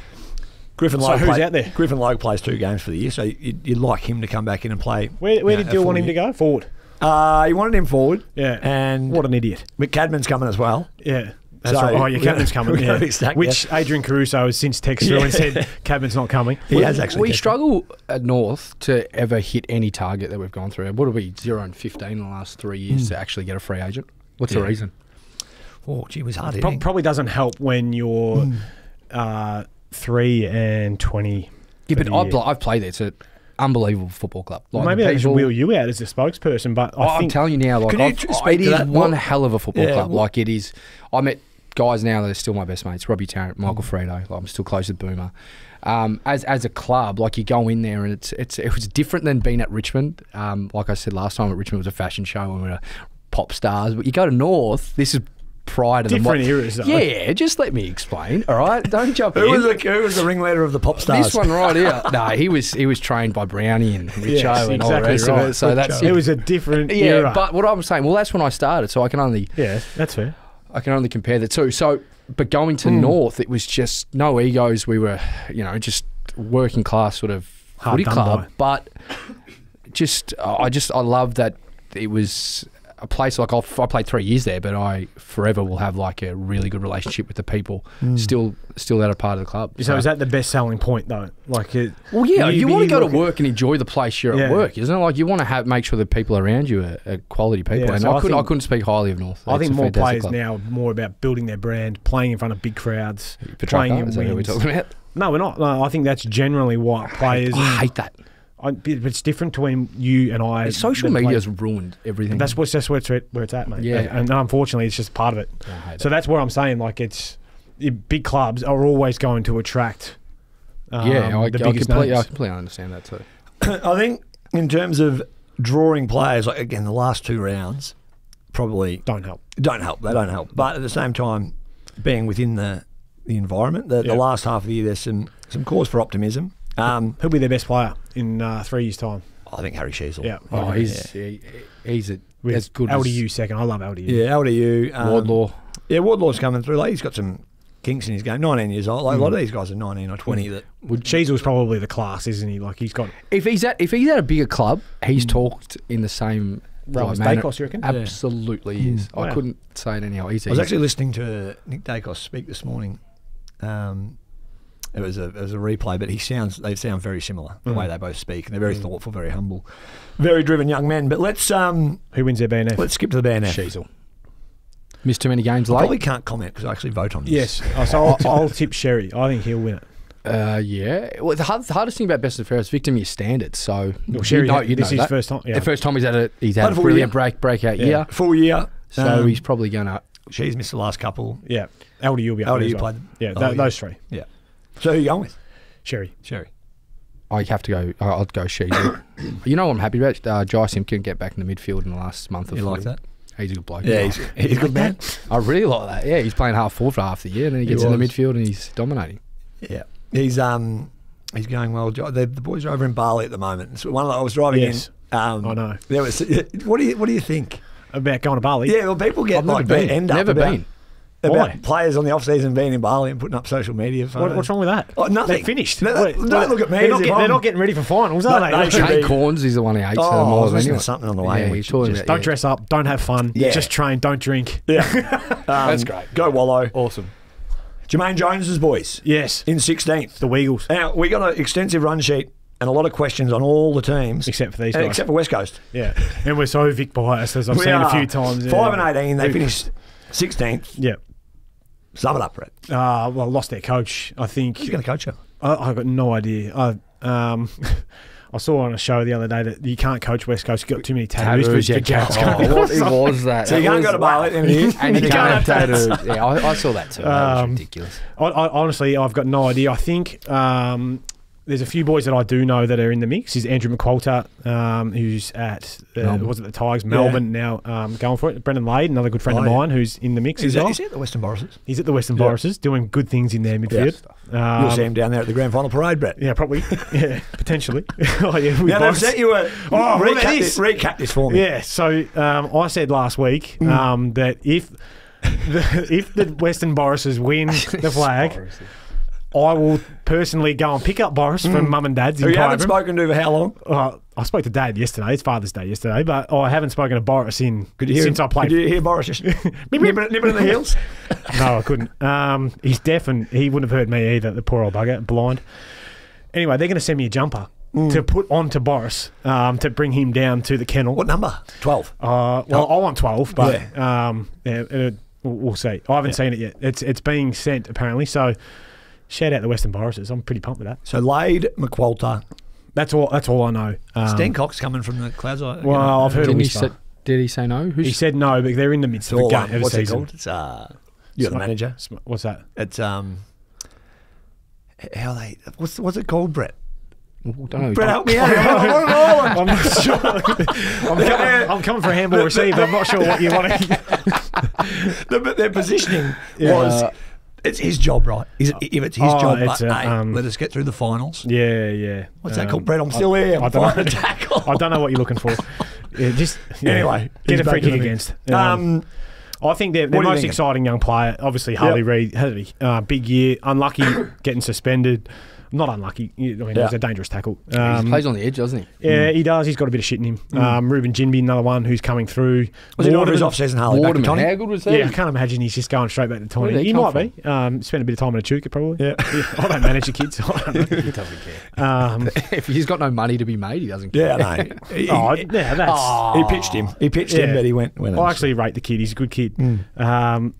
Speaker 1: Griffin
Speaker 2: So
Speaker 1: Logue
Speaker 2: who's
Speaker 1: play-
Speaker 2: out there?
Speaker 1: Griffin Logue plays two games for the year, so you'd, you'd like him to come back in and play.
Speaker 2: where, where
Speaker 1: you know, a
Speaker 2: Dyl want
Speaker 1: full
Speaker 2: him to go? Forward.
Speaker 1: Uh, he wanted him forward.
Speaker 2: Yeah.
Speaker 1: and
Speaker 2: What an idiot.
Speaker 1: McCadman's coming as well.
Speaker 2: Yeah. That's
Speaker 1: So,
Speaker 2: right. Oh, your
Speaker 1: we
Speaker 2: coming.
Speaker 1: we gotta
Speaker 2: Yeah. Which Adrian Caruso has since texted through and said cabin's not coming.
Speaker 1: He
Speaker 3: we,
Speaker 1: has actually.
Speaker 3: We
Speaker 1: texted.
Speaker 3: struggle at North to ever hit any target that we've gone through. What are we zero and fifteen in the last three years to actually get a free agent? What's the reason?
Speaker 1: Oh, gee, it was hard
Speaker 2: Pro- probably doesn't help when you're uh, three and twenty.
Speaker 3: Yeah, but I've, pl- I've played there. It's an unbelievable football club.
Speaker 2: Well, maybe
Speaker 3: the
Speaker 2: they should
Speaker 3: people-
Speaker 2: wheel you out as a spokesperson, but
Speaker 3: Oh,
Speaker 2: I
Speaker 3: I'm
Speaker 2: think
Speaker 3: telling you now, like
Speaker 1: Can you
Speaker 3: I've-
Speaker 1: tr- speak
Speaker 3: it
Speaker 1: to
Speaker 3: is one
Speaker 1: What-
Speaker 3: hell of a football
Speaker 1: Yeah,
Speaker 3: club.
Speaker 1: what-
Speaker 3: Like it is. I met guys now that are still my best mates. Robbie Tarrant, Michael
Speaker 1: Mm.
Speaker 3: Fredo. Like, I'm still close with Boomer. Um, as as a club, like you go in there and it's it's it was different than being at Richmond. Um, like I said last time, at Richmond it was a fashion show and we were pop stars. But you go to North, this is prior to
Speaker 2: Different
Speaker 3: the
Speaker 2: eras, though.
Speaker 3: Yeah, just let me explain. All right, don't jump
Speaker 1: Who
Speaker 3: in.
Speaker 1: was, the, who was the ringleader of the pop stars?
Speaker 3: this one right here. No, he was he was trained by Brownie and Richo
Speaker 2: Yes,
Speaker 3: and all the
Speaker 2: exactly
Speaker 3: rest of
Speaker 2: right.
Speaker 3: it. So that's
Speaker 2: It was a different
Speaker 3: yeah.
Speaker 2: era.
Speaker 3: But what I'm saying, well, that's when I started, so I can only
Speaker 2: yeah, that's fair.
Speaker 3: I can only compare the two. So, but going to
Speaker 2: Hmm.
Speaker 3: North, it was just no egos. We were, you know, just working class sort of
Speaker 2: Hard
Speaker 3: footy club.
Speaker 2: by.
Speaker 3: But just, I just, I love that it was a place like I've, I played three years there, but I forever will have like a really good relationship with the people. Still, still that a part of the club.
Speaker 2: Hmm. So is that the best selling point though? Like, it,
Speaker 3: Well, yeah, you, want to go to work and enjoy the place you're
Speaker 2: Yeah.
Speaker 3: at work, isn't it? Like you want to have make sure the people around you are, are quality people.
Speaker 2: Yeah,
Speaker 3: and
Speaker 2: so
Speaker 3: I
Speaker 2: I
Speaker 3: couldn't, I couldn't speak highly of North.
Speaker 2: I
Speaker 3: It's
Speaker 2: think more players
Speaker 3: club.
Speaker 2: now are more about building their brand, playing in front of big crowds,
Speaker 3: Petracca,
Speaker 2: playing in
Speaker 3: is that who we're
Speaker 2: wins.
Speaker 3: talking about?
Speaker 2: No, we're not. No, I think that's generally what players.
Speaker 3: I hate that.
Speaker 2: I, it's different to when you and I.
Speaker 3: Social
Speaker 2: media
Speaker 3: has ruined everything.
Speaker 2: That's what's that's where it's at, where it's at, mate.
Speaker 3: Yeah.
Speaker 2: and, and unfortunately, it's just part of it. So
Speaker 3: it.
Speaker 2: that's where I'm saying, like, it's the big clubs are always going to attract. Um,
Speaker 3: yeah, I,
Speaker 2: the
Speaker 3: I,
Speaker 2: biggest
Speaker 3: completely, I completely understand that too.
Speaker 1: I think in terms of drawing players, like again, the last two rounds probably
Speaker 2: don't help.
Speaker 1: don't help. They don't help. But at the same time, being within the the environment, the,
Speaker 2: Yeah.
Speaker 1: the last half of the year, there's some some cause for optimism. Um,
Speaker 2: Who'll be their best player in uh, three years' time?
Speaker 1: I think Harry Sheezel.
Speaker 2: Yeah.
Speaker 3: Oh, he's he, he's a,
Speaker 2: With
Speaker 3: as good
Speaker 2: LDU second. I love LDU.
Speaker 1: Yeah, LDU.
Speaker 3: as
Speaker 1: Um,
Speaker 3: Wardlaw.
Speaker 1: Yeah, Wardlaw's coming through. Like he's got some kinks in his game. 19 years old. Like a lot of these guys are 19 or 20. That
Speaker 2: Sheezel's probably the class, isn't he? Like he's got
Speaker 3: If he's at if he's at a bigger club, he's talked in the same
Speaker 2: Realm as
Speaker 3: manner.
Speaker 2: Daicos, you reckon?
Speaker 3: Absolutely is. I
Speaker 2: Wow.
Speaker 3: couldn't say it anyhow. He's,
Speaker 1: I was actually listening to Nick Daicos speak this morning. Um, it was a it was a replay, but he sounds they sound very similar the way they both speak, and they're very thoughtful, very humble, very driven young men. But let's um
Speaker 2: who wins their BNF.
Speaker 1: let's skip to the BNF.
Speaker 3: Sheezel. Missed too many games
Speaker 1: I
Speaker 3: late.
Speaker 1: probably can't comment because I actually vote on this.
Speaker 2: Yes, oh, so I'll, I'll tip Sherry. I think he'll win it.
Speaker 3: Uh, yeah. Well, the, hard, the hardest thing about best and fairest victim is standards. So
Speaker 2: Well, Sherry,
Speaker 3: you know, you
Speaker 2: this
Speaker 3: know
Speaker 2: is
Speaker 3: that.
Speaker 2: his first time. Yeah.
Speaker 3: The first time he's had a he's had
Speaker 1: Had
Speaker 3: a
Speaker 1: a full
Speaker 3: brilliant
Speaker 1: year.
Speaker 3: break breakout
Speaker 2: Yeah.
Speaker 3: year.
Speaker 1: full year.
Speaker 3: So
Speaker 1: Um,
Speaker 3: he's probably gonna.
Speaker 1: she's missed the last couple.
Speaker 2: yeah, LDU will be up there
Speaker 1: LDU
Speaker 2: as well.
Speaker 1: played.
Speaker 2: Yeah,
Speaker 1: Oh,
Speaker 2: tho-
Speaker 1: yeah.
Speaker 2: those three.
Speaker 1: Yeah. So who you going with?
Speaker 2: Sherry.
Speaker 1: Sherry.
Speaker 3: I have to go. I- I'd go Sheezel. you know what I'm happy about? Uh, Jy Simpkin get back in the midfield in the last month of
Speaker 1: You like
Speaker 3: footy.
Speaker 1: that?
Speaker 3: He's a good bloke.
Speaker 1: Yeah, he's, he's a good man.
Speaker 3: I really like that. Yeah, he's playing half forward for half the year, and then he
Speaker 1: He
Speaker 3: gets in the
Speaker 1: was.
Speaker 3: midfield and he's dominating.
Speaker 1: Yeah, he's um he's going well. Jo- The, the boys are over in Bali at the moment. So one of the, I was driving
Speaker 2: Yes.
Speaker 1: in. Um,
Speaker 2: I know.
Speaker 1: There was. What do you What do you think?
Speaker 2: About going to Bali.
Speaker 1: Yeah, well, people get
Speaker 3: I've never
Speaker 1: like
Speaker 3: been.
Speaker 1: end up
Speaker 3: Never
Speaker 1: about,
Speaker 3: been.
Speaker 1: About
Speaker 2: Why?
Speaker 1: players on the off season being in Bali and putting up social media.
Speaker 2: What, what's wrong with that?
Speaker 1: Oh, nothing.
Speaker 2: They're finished.
Speaker 1: No, don't look at me
Speaker 2: They're not, getting, they're not getting ready for finals, are
Speaker 1: No,
Speaker 2: they?
Speaker 1: they
Speaker 2: They
Speaker 1: should
Speaker 2: should
Speaker 1: be.
Speaker 3: Kane Cornes is the one he hates
Speaker 1: Oh, I
Speaker 3: more
Speaker 1: was
Speaker 3: than
Speaker 1: listening
Speaker 3: anyone.
Speaker 1: to something on the way.
Speaker 3: Yeah,
Speaker 1: We
Speaker 3: he's
Speaker 1: should
Speaker 3: talking
Speaker 1: just-
Speaker 3: about-
Speaker 2: Don't
Speaker 3: yeah.
Speaker 2: dress up. Don't have fun.
Speaker 1: Yeah.
Speaker 2: Just train. Don't drink.
Speaker 1: Yeah, um,
Speaker 3: That's great.
Speaker 1: Go Wallow.
Speaker 3: Awesome.
Speaker 1: Jermaine Jones's boys
Speaker 2: Yes.
Speaker 1: in sixteenth.
Speaker 2: The Weagles.
Speaker 1: Now we got an extensive run sheet and a lot of questions on all the teams
Speaker 2: Except for these guys.
Speaker 1: except for West Coast.
Speaker 2: Yeah. And we're so Vic biased, as I've
Speaker 1: We
Speaker 2: seen a few times. yeah.
Speaker 1: Five and eighteen. They finished sixteenth.
Speaker 2: Yeah.
Speaker 1: Sum it up, Brett.
Speaker 2: Uh, well, lost their coach. I think.
Speaker 1: Who's going to coach you?
Speaker 2: I, I got no idea. I um, I saw on a show the other day that you can't coach West Coast. You've got too many tattoos. for-
Speaker 3: Tattoos, yeah.
Speaker 2: for Garrett's
Speaker 3: Oh, what it was that?
Speaker 1: So you
Speaker 3: That
Speaker 1: can't
Speaker 3: was-
Speaker 1: go to Bali at the end of the year.
Speaker 3: And you
Speaker 2: You
Speaker 3: can't
Speaker 2: can't
Speaker 3: have
Speaker 2: have
Speaker 3: tattoos. Yeah, I, I saw that too. That was
Speaker 2: Um,
Speaker 3: ridiculous.
Speaker 2: I, I, honestly, I've got no idea. I think um, there's a few boys that I do know that are in the mix. Is Andrew McQualter, um, who's at uh, was it the Tigers, Melbourne now um, going for it. Brendan Lade, another good friend
Speaker 1: Oh,
Speaker 2: of
Speaker 1: yeah.
Speaker 2: mine, who's in the mix
Speaker 1: Is, that,
Speaker 2: well.
Speaker 1: is he at the Western Boruses?
Speaker 2: He's at the Western
Speaker 1: Yeah.
Speaker 2: Boruses doing good things in their midfield.
Speaker 1: You'll
Speaker 2: Um,
Speaker 1: see him down there at the grand final parade, Brett.
Speaker 2: yeah, probably. yeah, potentially. oh, yeah,
Speaker 1: Now they've
Speaker 2: Boris.
Speaker 1: sent you a
Speaker 2: Oh,
Speaker 1: recap,
Speaker 2: this?
Speaker 1: recap this for me.
Speaker 2: Yeah, so um, I said last week
Speaker 1: Mm.
Speaker 2: um, that if the, if the Western Boruses win the flag, I will personally go and pick up Boris from mum and dad's in
Speaker 1: you haven't spoken to for how long?
Speaker 2: Uh, I spoke to Dad yesterday. It's Father's Day yesterday, but I haven't spoken to Boris in
Speaker 1: Could you hear
Speaker 2: since
Speaker 1: him?
Speaker 2: I played.
Speaker 1: Could you hear Boris just it- nipping at the heels?
Speaker 2: no, I couldn't. Um, he's deaf and he wouldn't have heard me either. The poor old bugger, blind. Anyway, they're going to send me a jumper to put on to Boris um, to bring him down to the kennel.
Speaker 1: What number? 12.
Speaker 2: Uh, well, I want twelve, but um, yeah, uh, we'll, we'll see. I haven't seen it yet. It's it's being sent apparently. So shout out the Western Boruses. I'm pretty pumped with that.
Speaker 1: So Lade, McQualter.
Speaker 2: That's all. That's all I know. Um,
Speaker 1: Stencock's coming from the clouds. I- you
Speaker 2: Well,
Speaker 1: know,
Speaker 2: I've heard a
Speaker 3: Didn't he,
Speaker 2: whisper.
Speaker 3: say, did he say no? Who's
Speaker 2: He said no, but they're in the midst of a
Speaker 1: all,
Speaker 2: game of a
Speaker 1: what's it
Speaker 2: season.
Speaker 1: called? It's, uh, you're the manager.
Speaker 2: Sm- What's that?
Speaker 1: It's, um, how they, what's, what's it called, Brett?
Speaker 3: Well, don't know.
Speaker 1: Brett, help me out.
Speaker 2: I'm not sure. I'm, coming, I'm coming for a handball receive. I'm not sure what you want to.
Speaker 1: No, but their positioning
Speaker 2: Yeah.
Speaker 1: was. It's his job, right? Is it, if it's his
Speaker 2: Oh,
Speaker 1: job,
Speaker 2: it's
Speaker 1: but,
Speaker 2: a,
Speaker 1: hey,
Speaker 2: um,
Speaker 1: let us get through the finals.
Speaker 2: Yeah, yeah.
Speaker 1: What's that
Speaker 2: Um,
Speaker 1: called, Brett? I'm still
Speaker 2: I,
Speaker 1: here. I'm
Speaker 2: I don't know.
Speaker 1: tackle.
Speaker 2: I don't know what you're looking for. Yeah, just yeah.
Speaker 1: Anyway,
Speaker 2: get a free kick against.
Speaker 1: mix. Um,
Speaker 2: I think their
Speaker 1: do
Speaker 2: most
Speaker 1: thinking?
Speaker 2: exciting young player, obviously Harley Reid, Harley, uh, big year, unlucky getting suspended. Not unlucky. I mean, it was a dangerous tackle.
Speaker 3: he
Speaker 2: Um,
Speaker 3: plays on the edge, doesn't he?
Speaker 2: yeah, he does. He's got a bit of shit in him. Um, Reuben Ginbey, another one who's coming through.
Speaker 1: was he on his
Speaker 2: Waterman-
Speaker 1: off-season Harley back to Tony?
Speaker 3: how good was he?
Speaker 2: Yeah, I can't imagine he's just going straight back to Tony.
Speaker 3: he
Speaker 2: He
Speaker 3: come
Speaker 2: might be. Um, spent a bit of time in a chuka, probably.
Speaker 1: Yeah.
Speaker 2: I don't manage the kids. I don't know.
Speaker 3: he doesn't care.
Speaker 2: Um,
Speaker 3: if he's got no money to be made, he doesn't care.
Speaker 1: Yeah, I know. He,
Speaker 2: oh, yeah, that's.
Speaker 1: he pitched him. He pitched him, but he went. went
Speaker 2: I actually rate the kid. He's a good kid.
Speaker 1: Mm.
Speaker 2: Um,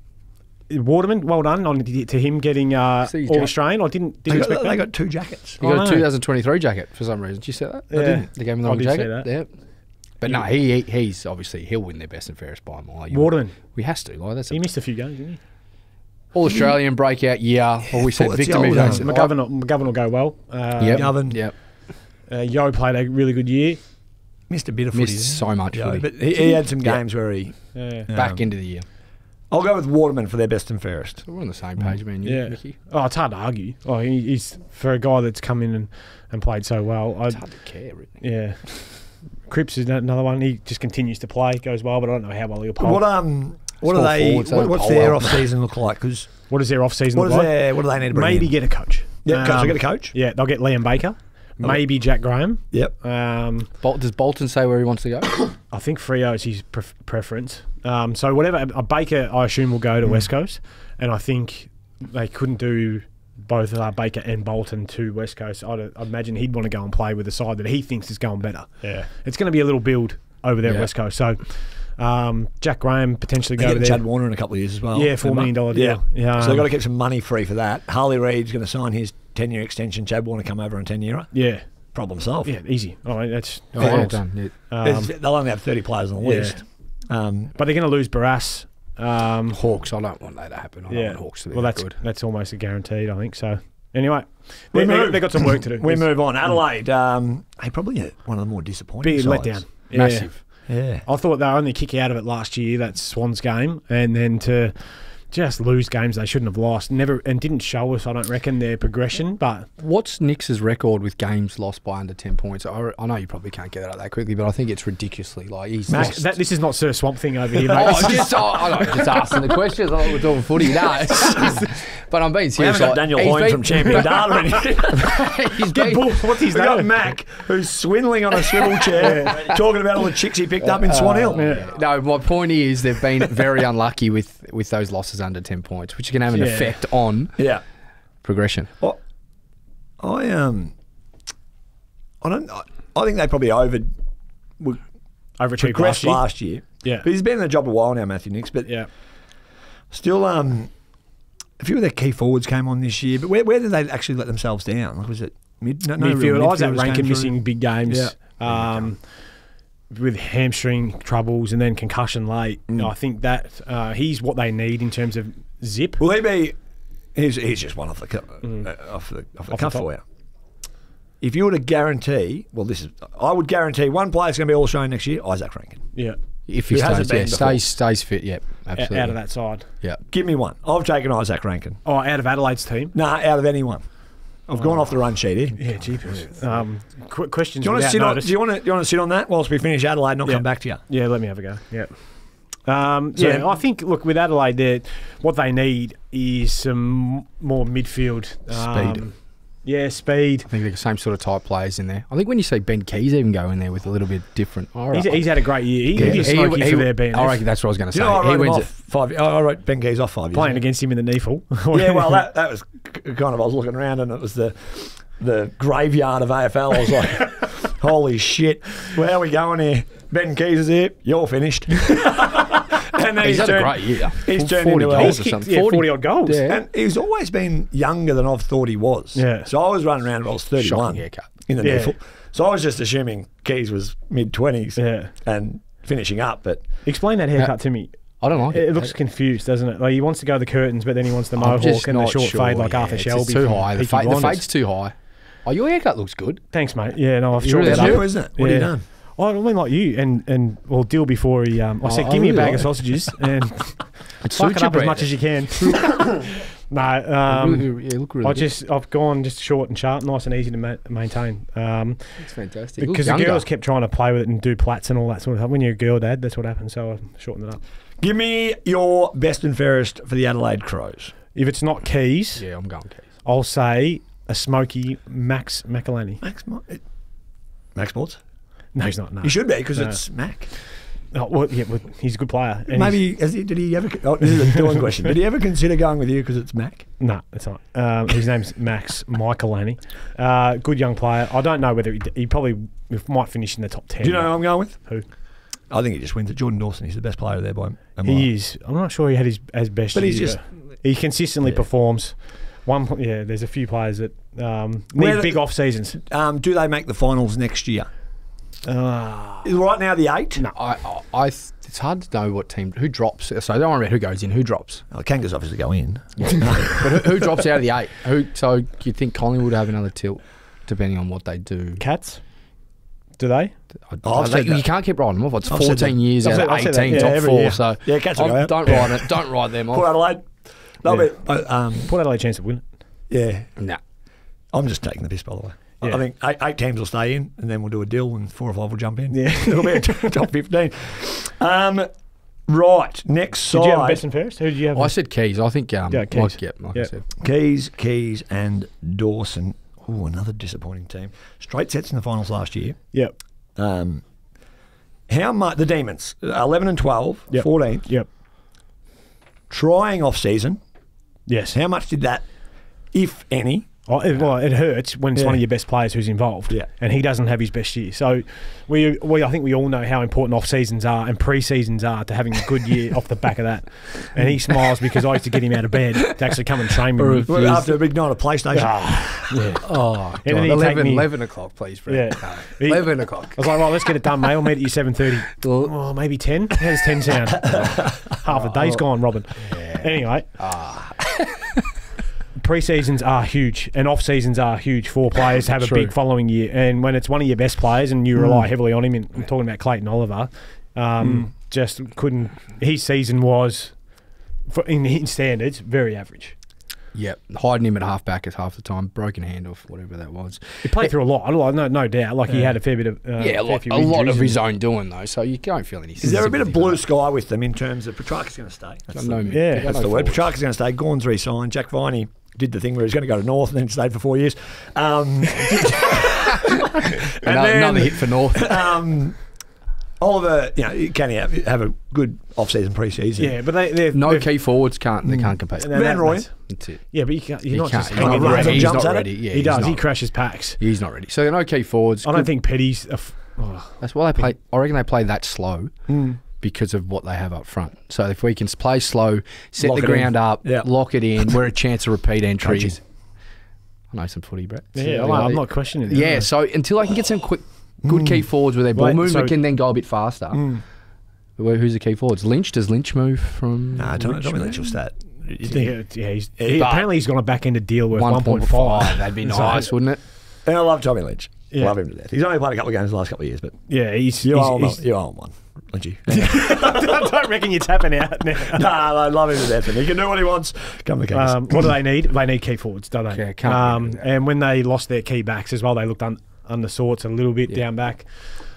Speaker 2: Waterman, well done on to him getting uh,
Speaker 3: See
Speaker 2: all
Speaker 3: jacket.
Speaker 2: Australian. I didn't
Speaker 1: They
Speaker 2: didn't
Speaker 1: got,
Speaker 2: expect
Speaker 1: they got two jackets.
Speaker 3: He got a
Speaker 2: know.
Speaker 3: 2023 jacket for some reason. Did you see that?
Speaker 2: Yeah.
Speaker 3: didn't. They gave him the
Speaker 2: I
Speaker 3: long
Speaker 2: see
Speaker 3: jacket.
Speaker 2: that.
Speaker 3: Yeah. But no, he, he he's obviously he'll win their best and fairest by a mile. You-
Speaker 2: Waterman.
Speaker 3: We has to. Like that's
Speaker 2: He
Speaker 3: a
Speaker 2: missed a few games, didn't he?
Speaker 3: all Australian breakout year. Or we said Victor
Speaker 1: the old,
Speaker 3: Munoz.
Speaker 2: McGovern, will- McGovern will go well. Uh,
Speaker 3: Yep.
Speaker 1: Govan.
Speaker 3: Yep.
Speaker 2: uh, Yo played a really good year.
Speaker 1: Missed a bit of footy.
Speaker 3: Missed so much
Speaker 1: Yeah,
Speaker 3: footy.
Speaker 1: but he, he had some games where he.
Speaker 2: Yeah.
Speaker 3: Back
Speaker 1: um,
Speaker 3: into the year.
Speaker 1: I'll go with Waterman for their best and fairest.
Speaker 3: So we're on the same page, man. You,
Speaker 2: Yeah.
Speaker 3: Mickey.
Speaker 2: Oh, it's hard to argue. Oh, he, he's for a guy that's come in and, and played so well. I,
Speaker 3: It's hard to care. Really.
Speaker 2: yeah. Cripps is another one. He just continues to play, goes well, but I don't know how well he'll play.
Speaker 1: What um, what
Speaker 3: Small
Speaker 1: are they?
Speaker 3: forwards, they
Speaker 1: What, what's
Speaker 3: bowl
Speaker 1: their off season look like? Because
Speaker 2: what does their off season
Speaker 1: what
Speaker 2: look
Speaker 1: is
Speaker 2: like?
Speaker 1: their what do they need to bring
Speaker 2: Maybe
Speaker 1: in?
Speaker 2: get a coach.
Speaker 1: Yeah, coach.
Speaker 2: Um,
Speaker 1: I get a coach.
Speaker 2: Yeah, they'll get Liam Baker. Maybe Jack Graham.
Speaker 1: Yep.
Speaker 2: Um,
Speaker 3: Bol- does Bolton say where he wants to go?
Speaker 2: I think Freo is his pref- preference. Um, so whatever, a Baker, I assume will go to West Coast, and I think they couldn't do both uh, Baker and Bolton to West Coast. I'd, I'd imagine he'd want to go and play with the side that he thinks is going better.
Speaker 1: Yeah.
Speaker 2: It's going to be a little build over there at West Coast. So um, Jack Graham potentially
Speaker 1: They
Speaker 2: go
Speaker 1: get
Speaker 2: there.
Speaker 1: Chad Warner in a couple of years as well.
Speaker 2: Yeah, $4 million deal. Yeah,
Speaker 1: so they've got to keep some money free for that. Harley Reid's going to sign his ten year extension. Chad Warner come over on ten year.
Speaker 2: yeah,
Speaker 1: Problem solved.
Speaker 2: yeah, easy. All right, that's
Speaker 3: Oh, yeah, done. Yeah.
Speaker 2: Um,
Speaker 1: they'll only have thirty players on the
Speaker 2: yeah.
Speaker 1: list. Um,
Speaker 2: but they're going to lose Barras. Um,
Speaker 3: Hawks. I don't want that to happen. I don't
Speaker 2: yeah,
Speaker 3: want Hawks to be
Speaker 2: well, that's
Speaker 3: good.
Speaker 2: that's almost a guaranteed. I think so. Anyway,
Speaker 1: We
Speaker 2: they, they,
Speaker 1: move.
Speaker 2: they got some work to do.
Speaker 1: we
Speaker 2: It's
Speaker 1: move on. Adelaide. Um, hey, probably a- one of the more disappointing.
Speaker 2: Big
Speaker 1: sides.
Speaker 2: letdown. Yeah.
Speaker 3: Massive.
Speaker 1: Yeah.
Speaker 2: I thought they were only kick out of it last year, that Swans game, and then to just lose games they shouldn't have lost. Never and didn't show us, I don't reckon, their progression. But
Speaker 3: What's Nicks's record with games lost by under ten points? I, I know you probably can't get that out that quickly, but I think it's ridiculously like he's
Speaker 2: Max,
Speaker 3: lost.
Speaker 2: that, this is not Sir Swamp Thing over here, mate.
Speaker 3: Oh, just, oh, I know, just asking the questions. I thought we're talking footy. No, but I'm being
Speaker 1: We
Speaker 3: serious.
Speaker 1: haven't got
Speaker 3: like,
Speaker 1: Daniel
Speaker 3: he's
Speaker 1: Hoyne
Speaker 3: been-
Speaker 1: from Champion Data
Speaker 3: he's been-
Speaker 2: What's his
Speaker 1: We got
Speaker 2: name?
Speaker 1: Mac, who's swindling on a swivel chair, talking about all the chicks he picked up in Swan Hill.
Speaker 2: Yeah.
Speaker 3: No, my point is they've been very unlucky with, with those losses under ten points, which can have an
Speaker 2: Yeah.
Speaker 3: effect on
Speaker 1: Yeah.
Speaker 3: progression.
Speaker 1: Well, I um, I don't. I, I think they probably over were
Speaker 2: Overachieved
Speaker 1: progressed
Speaker 2: last year.
Speaker 1: last year.
Speaker 2: Yeah.
Speaker 1: But he's been in the job a while now, Matthew Nicks. But
Speaker 2: Yeah.
Speaker 1: still, um, a few of their key forwards came on this year. But where, where did they actually let themselves down? Like, was it mid? No, no real
Speaker 2: Midfield. Isaac
Speaker 1: midfielders came
Speaker 2: Rankin missing big games.
Speaker 1: Yeah.
Speaker 2: Um, with hamstring troubles and then concussion late.
Speaker 1: Mm.
Speaker 2: I think that uh, he's what they need in terms of zip.
Speaker 1: Will he be? He's, he's just one off the cu- uh, off the off the
Speaker 2: Mm. Off
Speaker 1: cuff
Speaker 2: top.
Speaker 1: for you. If you were to guarantee, well, this is I would guarantee one player's going to be all Australian next year. Izak Rankine.
Speaker 2: Yeah.
Speaker 3: If he
Speaker 1: Who hasn't
Speaker 3: stays, yeah, stays, stays fit, yep,
Speaker 2: o-
Speaker 3: absolutely.
Speaker 2: Out of that side.
Speaker 3: Yeah.
Speaker 1: Give me one. I've taken Izak Rankine.
Speaker 2: Oh, out of Adelaide's team.
Speaker 1: Nah, out of anyone. I've gone off the run sheet here.
Speaker 2: Yeah, jeepers. Um, qu- questions.
Speaker 1: Do you want to
Speaker 2: without
Speaker 1: sit on? Do you want to? Do you want to sit on that whilst we finish Adelaide? and I'll
Speaker 2: Yeah.
Speaker 1: come back to you.
Speaker 2: Yeah, let me have a go. Yeah. Um,
Speaker 1: So-
Speaker 2: yeah, I think look with Adelaide, what they need is some more midfield
Speaker 3: Speed.
Speaker 2: Yeah, speed.
Speaker 3: I think they're the same sort of type players in there. I think when you see Ben Keays even go in there with a little bit different. All right.
Speaker 2: He's, he's had a great year. He,
Speaker 3: Yeah,
Speaker 2: he'd be a smoky
Speaker 3: he-
Speaker 2: for their BNF.
Speaker 3: I reckon that's what I was going to say.
Speaker 1: you know I
Speaker 3: he
Speaker 1: wrote him
Speaker 3: wins
Speaker 1: off
Speaker 3: it.
Speaker 1: five? I wrote Ben Keays off five years.
Speaker 2: Playing
Speaker 1: ago.
Speaker 2: against him in the NEFL.
Speaker 1: Yeah, well, that that was kind of. I was looking around and it was the the graveyard of AFL. I was like, holy shit, where are we going here? Ben Keays is here. You're finished. and then
Speaker 3: He's had a great year.
Speaker 1: He's turned
Speaker 3: 40
Speaker 1: into a-
Speaker 3: goals
Speaker 2: He's
Speaker 3: or
Speaker 2: kicked
Speaker 3: something.
Speaker 2: yeah, 40, odd goals.
Speaker 3: Yeah.
Speaker 1: And he's always been younger than I've thought he was.
Speaker 2: Yeah.
Speaker 1: So I was running around when I was 31
Speaker 3: Shocking haircut.
Speaker 1: in the
Speaker 2: Yeah.
Speaker 1: NEFL. So I was just assuming Keays was mid 20s
Speaker 2: Yeah.
Speaker 1: and finishing up. But
Speaker 2: Explain that haircut to me.
Speaker 3: I don't like it.
Speaker 2: It looks confused, doesn't it? Like he wants to go the curtains, but then he wants the
Speaker 3: I'm
Speaker 2: mohawk and the short
Speaker 3: sure,
Speaker 2: fade like
Speaker 3: yeah.
Speaker 2: Arthur
Speaker 3: It's
Speaker 2: Shelby.
Speaker 3: too high. The,
Speaker 2: Peaky
Speaker 3: fa- the fade's too high. Oh, your haircut looks good.
Speaker 2: Thanks, mate. Yeah, no, I've shortened
Speaker 3: really
Speaker 2: it up.
Speaker 1: new, isn't it? What have you done?
Speaker 2: Oh, I mean like you and and well, Dyl before he. Um, I
Speaker 3: Oh,
Speaker 2: said, give me a bag of sausages and
Speaker 3: It
Speaker 2: Fuck it up as much as you can. no, um,
Speaker 3: Really- yeah, look really
Speaker 2: I
Speaker 3: good.
Speaker 2: just I've gone just short and sharp, nice and easy to ma- maintain. Um,
Speaker 3: It's fantastic.
Speaker 2: Because the girls kept trying to play with it and do plats and all that sort of stuff. When you're a girl dad, that's what happens. So I shortened it up.
Speaker 1: Give me your best and fairest for the Adelaide Crows.
Speaker 2: If it's not Keays,
Speaker 3: Yeah, I'm going Keays.
Speaker 2: I'll say a smoky Max Michalanney.
Speaker 1: Max, Mo- Max Mortz?
Speaker 2: No, he's not. No,
Speaker 1: He should be because
Speaker 2: No.
Speaker 1: it's Mac.
Speaker 2: Oh, well, yeah, well, he's a good player. and
Speaker 1: Maybe has he, did he ever? Oh, this is a Dylan question. Did he ever consider going with you because it's Mac?
Speaker 2: No, it's not. Um, his name's Max Michalanney. Uh, good young player. I don't know whether he, he probably might finish in the top ten.
Speaker 1: Do you know who I'm going with?
Speaker 2: Who?
Speaker 1: I think he just wins it. Jordan Dawson. He's the best player there by.
Speaker 2: He is. I'm not sure he had his as best.
Speaker 1: But he's just-
Speaker 2: He consistently
Speaker 1: Yeah.
Speaker 2: performs. One, yeah. There's a few players that um,
Speaker 1: Where
Speaker 2: need
Speaker 1: the-
Speaker 2: big off seasons.
Speaker 1: Um, do they make the finals next year?
Speaker 2: Uh,
Speaker 1: Is right now the eight?
Speaker 2: No.
Speaker 3: I, I, I it's hard to know what team who drops. So don't worry about who goes in. Who drops?
Speaker 1: Oh, Kangas obviously go in.
Speaker 3: but who, who drops out of the eight? Who? So you think Collingwood would have another tilt, depending on what they do?
Speaker 2: Cats. Do they?
Speaker 3: I-
Speaker 1: Oh, I've
Speaker 3: you can't keep writing them off. It's
Speaker 1: I've
Speaker 3: 14 years
Speaker 2: I've
Speaker 3: out
Speaker 2: said-
Speaker 3: of
Speaker 2: I've said that,
Speaker 3: 18,
Speaker 2: yeah,
Speaker 3: top four.
Speaker 2: year.
Speaker 3: So
Speaker 1: Yeah, Cats will
Speaker 3: I'm-
Speaker 1: go out.
Speaker 3: don't
Speaker 1: ride
Speaker 3: write it. Don't ride them
Speaker 1: Port. Adelaide. They'll
Speaker 2: Yeah.
Speaker 1: be, uh, um,
Speaker 2: Port Adelaide chance to win it.
Speaker 1: yeah.
Speaker 3: Nah.
Speaker 1: I'm just taking the piss, by the way. I-
Speaker 2: Yeah.
Speaker 1: I think eight, eight teams will stay in, and then we'll do a deal, and four or five will jump in.
Speaker 2: Yeah.
Speaker 1: it'll be a t- top fifteen. Um, right, next
Speaker 2: Did
Speaker 1: side:
Speaker 2: you have best and fairest? Who did you have?
Speaker 3: I said Keays. I think. Um,
Speaker 2: Yeah,
Speaker 3: like,
Speaker 2: Keays.
Speaker 3: yeah, like
Speaker 2: Yeah.
Speaker 3: I said.
Speaker 1: Keays, Keays, and Dawson. Oh, another disappointing team. Straight sets in the finals last year.
Speaker 2: Yep.
Speaker 1: Um, how much the Demons? Eleven and 12,
Speaker 2: Yep.
Speaker 1: 14.
Speaker 2: Yep.
Speaker 1: Trying off season.
Speaker 2: Yes.
Speaker 1: How much did that, if any?
Speaker 2: Oh, it, well, it hurts when it's
Speaker 1: Yeah.
Speaker 2: one of your best players who's involved,
Speaker 1: Yeah.
Speaker 2: and he doesn't have his best year. So, we, we I think we all know how important off seasons are and pre seasons are to having a good year off the back of that. And he smiles because I used to get him out of bed to actually come and train with me.
Speaker 1: Well, after a big night of PlayStation.
Speaker 2: Ah, yeah.
Speaker 3: Oh, God. 11,
Speaker 2: me-
Speaker 3: 11 o'clock, please, Brett.
Speaker 2: Yeah.
Speaker 3: No,
Speaker 2: He-
Speaker 3: 11 o'clock.
Speaker 2: I was like, right, let's get it done, mate. I'll meet at you seven thirty.
Speaker 3: Well-
Speaker 2: Oh, maybe ten. How does ten sound? Half a day's gone, Robin. Anyway, pre-seasons are huge, and off seasons are huge for players to have a big following year. And when it's one of your best players, and you rely heavily on him, and I'm talking about Clayton Oliver, um, just couldn't. His season was, for, in his standards, very average.
Speaker 3: Yep. Hiding him at half back is half the time. Broken hand off, whatever that was.
Speaker 2: He played through a lot, like, no, no doubt. Like he had a fair bit of uh,
Speaker 3: yeah, a lot, a lot of his own doing, though, so you don't feel any
Speaker 1: Is there a bit of blue
Speaker 3: that.
Speaker 1: sky with them in terms of Petracca's going to stay? That's
Speaker 3: No,
Speaker 1: the,
Speaker 2: Yeah.
Speaker 1: that's
Speaker 3: no
Speaker 1: the word.
Speaker 3: forwards.
Speaker 1: Petracca's going to stay. Gawn's re-signed. Jack Viney did the thing where he's going to go to North and then stayed for four years. Um, and
Speaker 3: Another,
Speaker 1: then,
Speaker 3: another hit for North.
Speaker 1: Um, Oliver, you know, can he have, have a good off-season pre-season?
Speaker 2: Yeah, but they, they're
Speaker 3: No
Speaker 2: they're-
Speaker 3: key forwards can't. They can't compete.
Speaker 2: and
Speaker 1: Van
Speaker 2: that-
Speaker 1: Rooyen?
Speaker 3: That's it.
Speaker 2: Yeah, but you can't, you're
Speaker 3: He
Speaker 2: not
Speaker 3: can't.
Speaker 2: just
Speaker 3: He's
Speaker 2: hanging
Speaker 3: not ready. He's
Speaker 1: Jumps
Speaker 3: not
Speaker 1: at it?
Speaker 3: ready. Yeah,
Speaker 2: he
Speaker 3: he's
Speaker 2: does. He crashes packs.
Speaker 3: He's not ready. So no key forwards.
Speaker 2: I don't think Petty's. A f- oh,
Speaker 3: that's why they play. I reckon they play that slow
Speaker 2: Hmm.
Speaker 3: Because of what they have up front. So if we can play slow, set
Speaker 1: Lock
Speaker 3: the
Speaker 1: it in.
Speaker 3: ground up,
Speaker 1: Yeah.
Speaker 3: lock it in, we're a chance of repeat entries.
Speaker 1: Coaching.
Speaker 3: I know some footy, Brett.
Speaker 2: yeah, I'm, I'm not questioning. it,
Speaker 3: Yeah,
Speaker 2: no.
Speaker 3: so until I can get some quick, good key mm. forwards with their ball
Speaker 2: Wait,
Speaker 3: movement,
Speaker 2: so-
Speaker 3: can then go a bit faster. Mm. Well, Who's the key forwards? Lynch? Does Lynch move from?
Speaker 1: Nah, Tommy, Tommy Lynch will start. You think-
Speaker 2: yeah, yeah, he's, he, apparently he's got a back end of deal worth
Speaker 3: 1.5.
Speaker 2: 1.5.
Speaker 3: That'd be
Speaker 2: So,
Speaker 3: nice, wouldn't it?
Speaker 1: And I love Tommy Lynch.
Speaker 2: Yeah.
Speaker 1: Love him to death. He's only played a couple of games the last couple of years, but
Speaker 2: Yeah, he's.
Speaker 1: you
Speaker 2: he's,
Speaker 1: owe him,
Speaker 2: he's-
Speaker 1: you owe him one, Lynchy.
Speaker 2: I don't reckon you're tapping out now.
Speaker 1: no, I love him to death, he can do what he wants. Come to the case.
Speaker 2: Um, what do they need? They need key forwards, don't they?
Speaker 3: Yeah, can't
Speaker 2: um,
Speaker 3: argue with that.
Speaker 2: and when they lost their key backs as well, they looked un, under sorts a little bit
Speaker 3: Yeah.
Speaker 2: down back.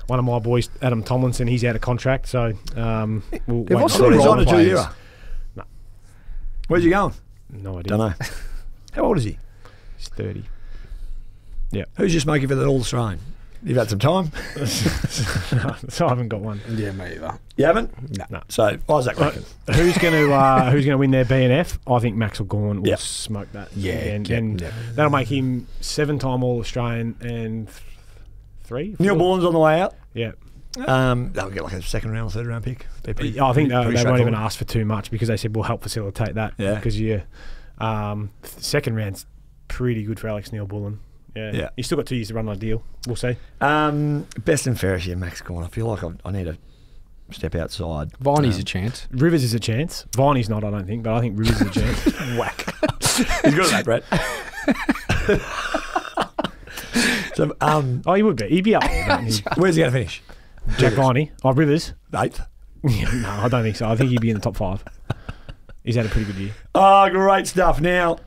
Speaker 2: One of my boys, Adam Tomlinson, he's out of contract, so um, we'll
Speaker 3: They've
Speaker 2: wait
Speaker 3: also
Speaker 1: I thought
Speaker 2: and
Speaker 1: he's
Speaker 2: see.
Speaker 1: on a
Speaker 3: players.
Speaker 1: two-year.
Speaker 2: No.
Speaker 1: Where's he going?
Speaker 2: No idea.
Speaker 1: Don't know. How old is he?
Speaker 2: He's thirty. Yeah.
Speaker 1: Who's just making for the All Australian? You've had some time.
Speaker 2: so I haven't got one.
Speaker 3: Yeah, me either.
Speaker 1: You haven't?
Speaker 3: No.
Speaker 2: No.
Speaker 1: So Isaac reckon.
Speaker 2: who's going to uh, Who's going to win their BNF? I think Maxwell Gawn will
Speaker 1: Yeah.
Speaker 2: smoke that.
Speaker 3: Yeah,
Speaker 2: and,
Speaker 3: yeah,
Speaker 2: and
Speaker 3: yeah.
Speaker 2: that'll make him seven-time All Australian and th- three.
Speaker 1: Neil
Speaker 2: four?
Speaker 1: Bullen's on the way out.
Speaker 2: Yeah,
Speaker 1: Um, they'll get like a second round, third round pick. Pretty-
Speaker 2: I think
Speaker 1: pretty-
Speaker 2: they, they won't even ask for too much because they said we'll help facilitate that.
Speaker 1: Yeah.
Speaker 2: Because yeah, um, second round's pretty good for Alex Neal-Bullen. Yeah.
Speaker 1: Yeah.
Speaker 2: He's still got two years to run on a deal. We'll see.
Speaker 1: Um, best and fairest year, Max Gawn. I feel like I, I need to step outside.
Speaker 3: Viney's
Speaker 1: Um,
Speaker 3: a chance.
Speaker 2: Rivers is a chance. Viney's not, I don't think, but I think Rivers is a chance.
Speaker 1: whack. He's good at that, Brett. so, um,
Speaker 2: oh, he would be. He'd be up there. wouldn't he?
Speaker 1: where's he going to finish?
Speaker 2: Jack Viney. Oh, Rivers.
Speaker 1: Eighth.
Speaker 2: Yeah, no, I don't think so. I think he'd be in the top five. He's had a pretty good year.
Speaker 1: Oh, great stuff. Now,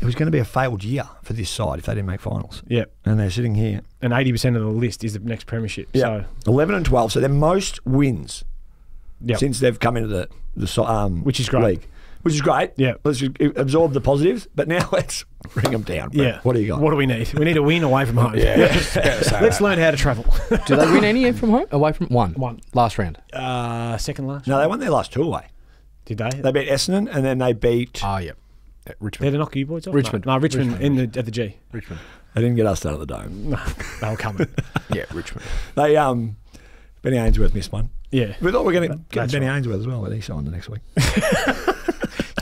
Speaker 1: it was going to be a failed year for this side if they didn't make finals.
Speaker 2: Yep.
Speaker 1: And they're sitting here.
Speaker 2: And 80% of the list is the next premiership. So,
Speaker 1: 11 and 12. So they're most wins
Speaker 2: yep.
Speaker 1: since they've come into the, the um,
Speaker 2: Which is great.
Speaker 1: league. Which is great.
Speaker 2: Yeah.
Speaker 1: Let's just absorb the positives, but now let's bring them down. Brett.
Speaker 2: yeah.
Speaker 1: What do you got?
Speaker 2: What do we need? We need a win away from home. Yeah, Let's learn how to travel.
Speaker 3: Do they win any from home? Away from one.
Speaker 2: One.
Speaker 3: Last round.
Speaker 2: uh, second last.
Speaker 1: no, they won their last two away.
Speaker 2: Did they?
Speaker 1: They beat Essendon and then they beat.
Speaker 3: Ah, yeah. Yeah,
Speaker 2: They
Speaker 3: Richmond.
Speaker 2: had to knock you boys off?
Speaker 3: Richmond.
Speaker 2: No, no Richmond, in the at the G.
Speaker 3: Richmond.
Speaker 1: They didn't get us out of the dome.
Speaker 2: No, they were coming.
Speaker 3: Yeah, Richmond.
Speaker 1: They um, Benny Ainsworth missed one.
Speaker 2: Yeah.
Speaker 1: We thought we were going to get Benny
Speaker 2: right.
Speaker 1: Ainsworth as well, but he signed the next week.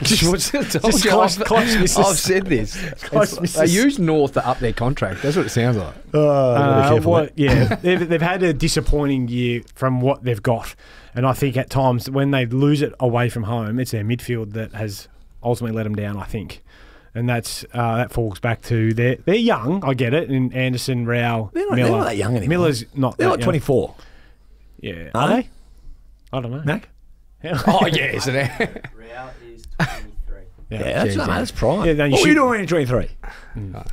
Speaker 3: just,
Speaker 2: just close- close misses.
Speaker 3: I've said this. They use North to up their contract. That's what it sounds like.
Speaker 1: Oh,
Speaker 2: Uh, what- yeah, they've, they've had a disappointing year from what they've got, and I think at times when they lose it away from home, it's their midfield that has ultimately let them down. I think, and that's uh, that falls back to they're they're young. I get it, and Anderson, Rowell,
Speaker 1: They're not-
Speaker 2: Miller.
Speaker 1: they're not that young anymore.
Speaker 2: Miller's not.
Speaker 1: They're
Speaker 2: that
Speaker 1: like
Speaker 2: young.
Speaker 1: 24.
Speaker 2: Yeah,
Speaker 1: Are they?
Speaker 2: I don't know.
Speaker 1: Mac?
Speaker 3: Oh, yeah, isn't it?
Speaker 5: Real is 23.
Speaker 1: Yeah, that's,
Speaker 3: Yeah,
Speaker 1: no, that's prime.
Speaker 2: Yeah, no, you
Speaker 1: what were you doing when you were 23?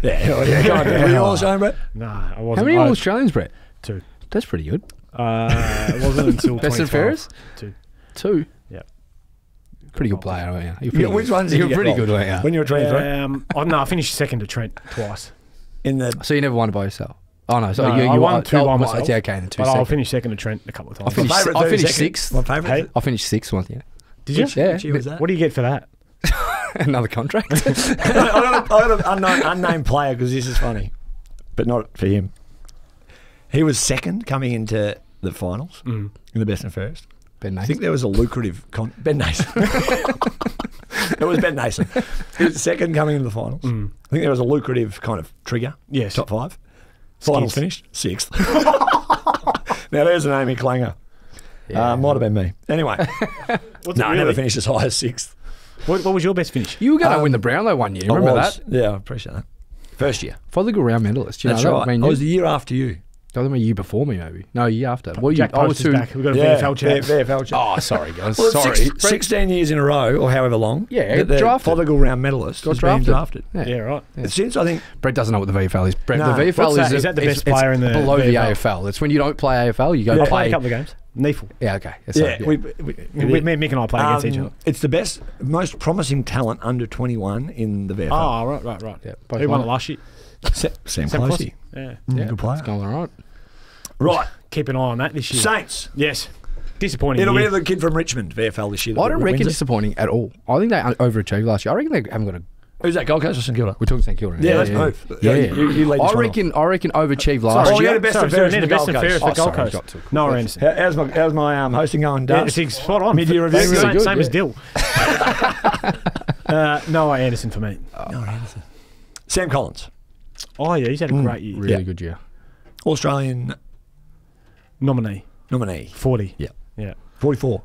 Speaker 1: Yeah, oh, yeah. Go were you all the same, Brett?
Speaker 2: No, I wasn't.
Speaker 3: How many All Australians, Brett?
Speaker 2: Two.
Speaker 3: That's pretty good.
Speaker 2: Uh, it wasn't until
Speaker 3: Best and
Speaker 2: 2012.
Speaker 3: fairest?
Speaker 2: Two.
Speaker 3: Two.
Speaker 2: Yeah.
Speaker 3: Pretty good player, aren't you? You're
Speaker 1: Yeah, which
Speaker 3: good.
Speaker 1: ones did
Speaker 3: You're
Speaker 1: you get
Speaker 3: pretty
Speaker 1: wrong?
Speaker 3: good, weren't you?
Speaker 1: When you were 23?
Speaker 2: Um, oh, no, I finished second to Trent twice.
Speaker 1: In the
Speaker 3: So you never won it by yourself? Oh, no. So
Speaker 2: No,
Speaker 3: you, you
Speaker 2: I won
Speaker 3: won-
Speaker 2: two
Speaker 3: oh,
Speaker 2: by
Speaker 3: oh,
Speaker 2: myself.
Speaker 3: Yeah, okay, then two
Speaker 2: But I'll finish second to Trent a couple of times.
Speaker 3: I finished,
Speaker 1: My
Speaker 3: si- I finished sixth.
Speaker 1: My favourite.
Speaker 2: Hey?
Speaker 3: I finished sixth once. yeah.
Speaker 2: Did you?
Speaker 1: Which-
Speaker 3: Yeah.
Speaker 1: which year was that?
Speaker 2: What do you get for that?
Speaker 3: Another contract.
Speaker 1: I got, a, I got an unknown, unnamed player because this is funny, but not for him. He was second coming into the finals
Speaker 2: Mm.
Speaker 1: in the best and fairest.
Speaker 3: Ben
Speaker 1: I think there was a lucrative con- Ben Nason. it was Ben Nason. He was second coming into the finals.
Speaker 2: Mm.
Speaker 1: I think there was a lucrative kind of trigger.
Speaker 2: Yes.
Speaker 1: Top five. Finals
Speaker 2: Skids.
Speaker 1: finished sixth. now there's an AAMI Clanger.
Speaker 3: Yeah.
Speaker 1: Uh, might have been me. Anyway,
Speaker 2: What's
Speaker 1: no,
Speaker 2: it
Speaker 1: I never finished as high as sixth.
Speaker 2: What, what was your best finish?
Speaker 3: You were going to
Speaker 1: Um,
Speaker 3: win the Brownlow one year.
Speaker 1: I
Speaker 3: Remember
Speaker 1: was.
Speaker 3: that?
Speaker 1: Yeah, I appreciate that. First year.
Speaker 3: Fothergill round medalist. You
Speaker 1: That's
Speaker 3: know that?
Speaker 1: right.
Speaker 3: I, mean,
Speaker 1: I was the year after you.
Speaker 3: I think a year before me, maybe. No, a year after. Well, you,
Speaker 2: Jack
Speaker 3: I was
Speaker 2: Post is
Speaker 3: two.
Speaker 2: back. We've got a
Speaker 1: Yeah,
Speaker 2: VFL chat.
Speaker 1: V- VFL chat.
Speaker 3: Oh, sorry, guys.
Speaker 1: Well,
Speaker 3: sorry.
Speaker 1: six- 16 years in a row, or however long.
Speaker 3: Yeah,
Speaker 1: that the
Speaker 3: drafted.
Speaker 1: Fothergill round medalist
Speaker 3: Got
Speaker 1: has been
Speaker 3: drafted.
Speaker 1: drafted.
Speaker 2: Yeah, right.
Speaker 1: Since I think
Speaker 3: Brett doesn't know what the VFL is. Brett,
Speaker 1: No.
Speaker 3: the VFL
Speaker 2: What's
Speaker 3: is
Speaker 2: that? Is that the best
Speaker 3: it's
Speaker 2: player in the
Speaker 3: below the
Speaker 2: VFL?
Speaker 3: AFL. It's when you don't play AFL, you go
Speaker 1: Yeah.
Speaker 3: Play.
Speaker 2: a couple of games. Neefle.
Speaker 3: Yeah, okay. That's
Speaker 1: yeah,
Speaker 3: right, yeah.
Speaker 1: we, we,
Speaker 2: We, me, Mick and I played against each
Speaker 1: um,
Speaker 2: other.
Speaker 1: It's the best, most promising talent under 21 in the VFL.
Speaker 2: Oh, right, right, right.
Speaker 3: Yeah, both
Speaker 2: Who won
Speaker 3: won
Speaker 2: it
Speaker 3: it.
Speaker 2: last year?
Speaker 1: Sam,
Speaker 2: Sam
Speaker 1: Clohesy.
Speaker 2: Clohesy. Yeah.
Speaker 1: Mm,
Speaker 3: yeah,
Speaker 1: good player.
Speaker 3: It's going all right.
Speaker 1: Right,
Speaker 2: Keep an eye on that this year.
Speaker 1: Saints.
Speaker 2: Yes. Disappointing.
Speaker 1: It'll be the kid from Richmond, VFL this year.
Speaker 3: I don't
Speaker 1: wins
Speaker 3: reckon
Speaker 1: it.
Speaker 3: disappointing at all. I think they overachieved last year. I reckon they haven't got a.
Speaker 1: Who's that, Gold Coast or St Kilda?
Speaker 3: We're talking St Kilda. now.
Speaker 1: Yeah, let's move.
Speaker 3: Yeah,
Speaker 1: Yeah,
Speaker 3: yeah.
Speaker 1: you- you lead this
Speaker 3: I
Speaker 1: one off.
Speaker 3: reckon. I reckon overachieved
Speaker 2: Sorry,
Speaker 3: last
Speaker 1: Oh,
Speaker 3: year.
Speaker 1: yeah, the best
Speaker 2: sorry,
Speaker 1: and
Speaker 2: sorry,
Speaker 1: fairest
Speaker 2: need
Speaker 1: in the
Speaker 2: best
Speaker 1: Gold
Speaker 2: and
Speaker 1: Coast.
Speaker 2: fairest
Speaker 3: Oh,
Speaker 2: at Gold Coast.
Speaker 3: got to.
Speaker 2: Noah Anderson.
Speaker 1: How- How's my, how's my um, hosting going,
Speaker 2: Yeah, it's spot on.
Speaker 1: Mid-year review?
Speaker 2: Same,
Speaker 1: Really
Speaker 2: same,
Speaker 3: good,
Speaker 2: same
Speaker 3: yeah.
Speaker 2: as Dyl. uh, Noah Anderson for me. No, Anderson.
Speaker 1: Sam Collins,
Speaker 2: Oh, yeah, he's had a great year.
Speaker 3: Really
Speaker 1: Yeah.
Speaker 3: good year.
Speaker 1: Australian
Speaker 2: Nominee.
Speaker 1: nominee.
Speaker 2: 40.
Speaker 1: Yeah.
Speaker 2: Yeah.
Speaker 1: 44.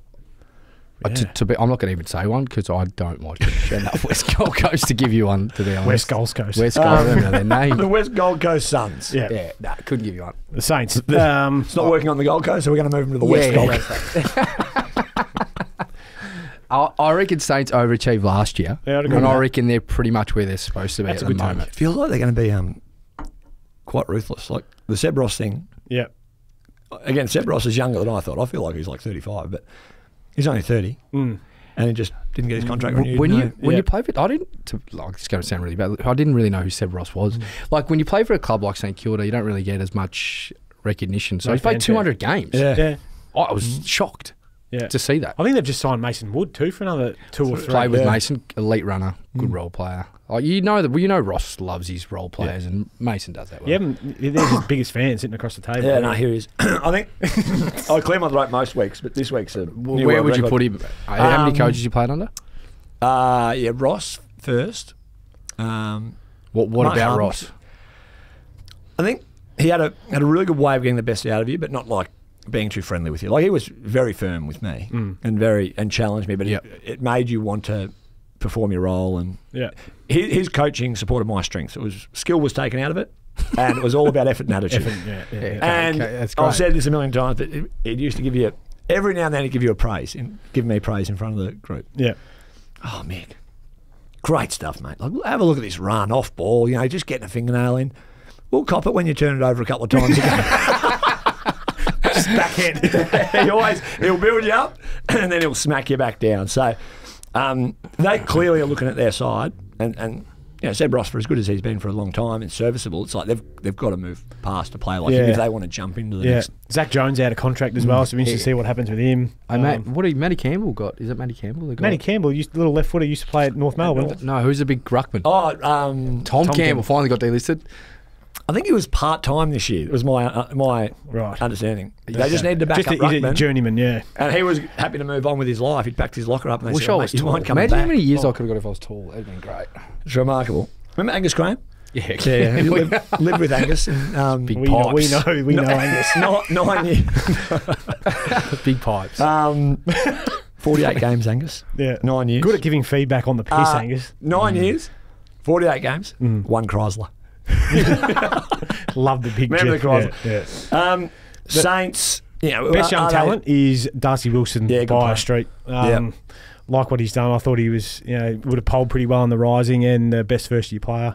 Speaker 3: Uh, to, to be, I'm not going to even say one because I don't watch enough West Gold Coast to give you one. To be honest,
Speaker 2: West Gold Coast.
Speaker 3: West Gold. I don't know their
Speaker 1: The. West Gold Coast Suns.
Speaker 2: Yeah.
Speaker 3: Yeah, nah, couldn't give you one.
Speaker 2: The Saints. Um,
Speaker 1: It's not working on the Gold Coast, so we're going to move them to the West
Speaker 3: Yeah,
Speaker 1: Gold. Coast.
Speaker 3: I, I reckon Saints overachieved last year,
Speaker 2: Yeah,
Speaker 3: and I reckon they're pretty much where they're supposed to be
Speaker 2: That's
Speaker 3: at
Speaker 2: a
Speaker 3: the
Speaker 2: good take.
Speaker 3: moment.
Speaker 1: feels like they're going to be um, quite ruthless. Like the Seb Ross thing.
Speaker 2: yeah.
Speaker 1: Again, Seb Ross is younger than I thought. I feel like he's like 35, but he's only 30,
Speaker 2: Mm.
Speaker 1: and he just didn't get his contract renewed.
Speaker 3: When
Speaker 1: no.
Speaker 3: you when
Speaker 2: Yeah.
Speaker 3: you play for, I didn't. To, like, it's going to sound really bad. I didn't really know who Seb Ross was.
Speaker 2: Mm.
Speaker 3: Like when you play for a club like St Kilda, you don't really get as much recognition. So
Speaker 2: No
Speaker 3: he's played 200 games.
Speaker 1: yeah.
Speaker 2: Yeah.
Speaker 3: I was shocked
Speaker 2: Yeah.
Speaker 3: to see that.
Speaker 2: I think they've just signed Mason Wood too for another two or three.
Speaker 3: Play with
Speaker 1: Yeah.
Speaker 3: Mason, elite runner, good
Speaker 2: Mm.
Speaker 3: role player. Like you know that well, you know Ross loves his role players, and Mason does that well.
Speaker 2: Yeah, they're his biggest fan sitting across the table.
Speaker 1: Yeah, no, here he is. I think I oh, Claremont wrote most weeks, but this week's a
Speaker 3: Well,
Speaker 1: new
Speaker 3: Where
Speaker 1: world
Speaker 3: would you put him? Uh, How many
Speaker 1: Um,
Speaker 3: coaches you played under?
Speaker 1: Uh, yeah, Ross first. Um,
Speaker 3: What What
Speaker 1: Mark
Speaker 3: about
Speaker 1: Harmon.
Speaker 3: Ross?
Speaker 1: I think he had a had a really good way of getting the best out of you, but not like being too friendly with you. Like he was very firm with me
Speaker 2: Mm.
Speaker 1: and very and challenged me, but
Speaker 3: Yep.
Speaker 1: it, it made you want to perform your role. And
Speaker 2: Yeah.
Speaker 1: his, his coaching supported my strengths. It was skill was taken out of it, and it was all about effort and attitude.
Speaker 2: Effort, yeah, yeah,
Speaker 3: Yeah.
Speaker 2: yeah.
Speaker 1: And
Speaker 3: Okay, that's
Speaker 1: I've said this a million times, but it, it used to give you every now and then he'd give you a praise, and give me praise in front of the group.
Speaker 2: Yeah.
Speaker 1: Oh, Mick. Great stuff, mate. Like, have a look at this run off ball, you know, just getting a fingernail in. We'll cop it when you turn it over a couple of times again. just backhand. he always he'll build you up and then he'll smack you back down. So um, they clearly are looking at their side and, and you know, Seb Ross, for as good as he's been for a long time and serviceable, it's like they've they've got to move past a player like him if they want to jump into the
Speaker 2: Yeah,
Speaker 1: next.
Speaker 2: Zach Jones out of contract as well, so we need to see what happens with him.
Speaker 3: Hey, Matt,
Speaker 2: Um,
Speaker 3: what do you, Matty Campbell got? Is it Matty Campbell? The guy?
Speaker 2: Matty Campbell, used, little left footer, used to play at North Melbourne.
Speaker 3: No, who's a big ruckman?
Speaker 1: Oh, um,
Speaker 3: Tom,
Speaker 2: Tom
Speaker 3: Campbell
Speaker 2: Campbell.
Speaker 3: finally got delisted.
Speaker 1: I think he was part time this year. It was my uh, my
Speaker 2: Right.
Speaker 1: understanding. They just needed to back
Speaker 2: Just
Speaker 1: up
Speaker 2: a,
Speaker 1: ruckman,
Speaker 2: journeyman, yeah.
Speaker 1: and he was happy to move on with his life. He'd packed his locker up, and they
Speaker 3: Wish
Speaker 1: said,
Speaker 3: I was
Speaker 1: you
Speaker 3: tall. Imagine
Speaker 1: back?"
Speaker 3: how many years
Speaker 1: Oh,
Speaker 3: I could have got if I was tall. It'd have been great.
Speaker 1: It's remarkable. Remember Angus Graham?
Speaker 3: Yeah,
Speaker 1: Yeah, he lived, lived with Angus. And, um,
Speaker 3: Big
Speaker 2: We know, we
Speaker 3: pipes.
Speaker 2: know, we know Angus.
Speaker 1: Not nine years.
Speaker 3: big pipes.
Speaker 1: Um, Forty-eight games, Angus.
Speaker 2: Yeah.
Speaker 1: Nine years.
Speaker 2: Good at giving feedback on the piss,
Speaker 1: Uh,
Speaker 2: Angus.
Speaker 1: Nine years. Forty-eight games.
Speaker 2: Mm.
Speaker 1: One Chrysler.
Speaker 2: Love the big
Speaker 1: Remember
Speaker 2: jet.
Speaker 1: the
Speaker 2: Yeah, yeah.
Speaker 1: Um, Saints. You know,
Speaker 2: Best young
Speaker 1: are they-
Speaker 2: talent is Darcy Wilson
Speaker 1: Yeah, good
Speaker 2: by a street. Um, Like what he's done, I thought he was, you know, would have polled pretty well in the rising and the best first year player.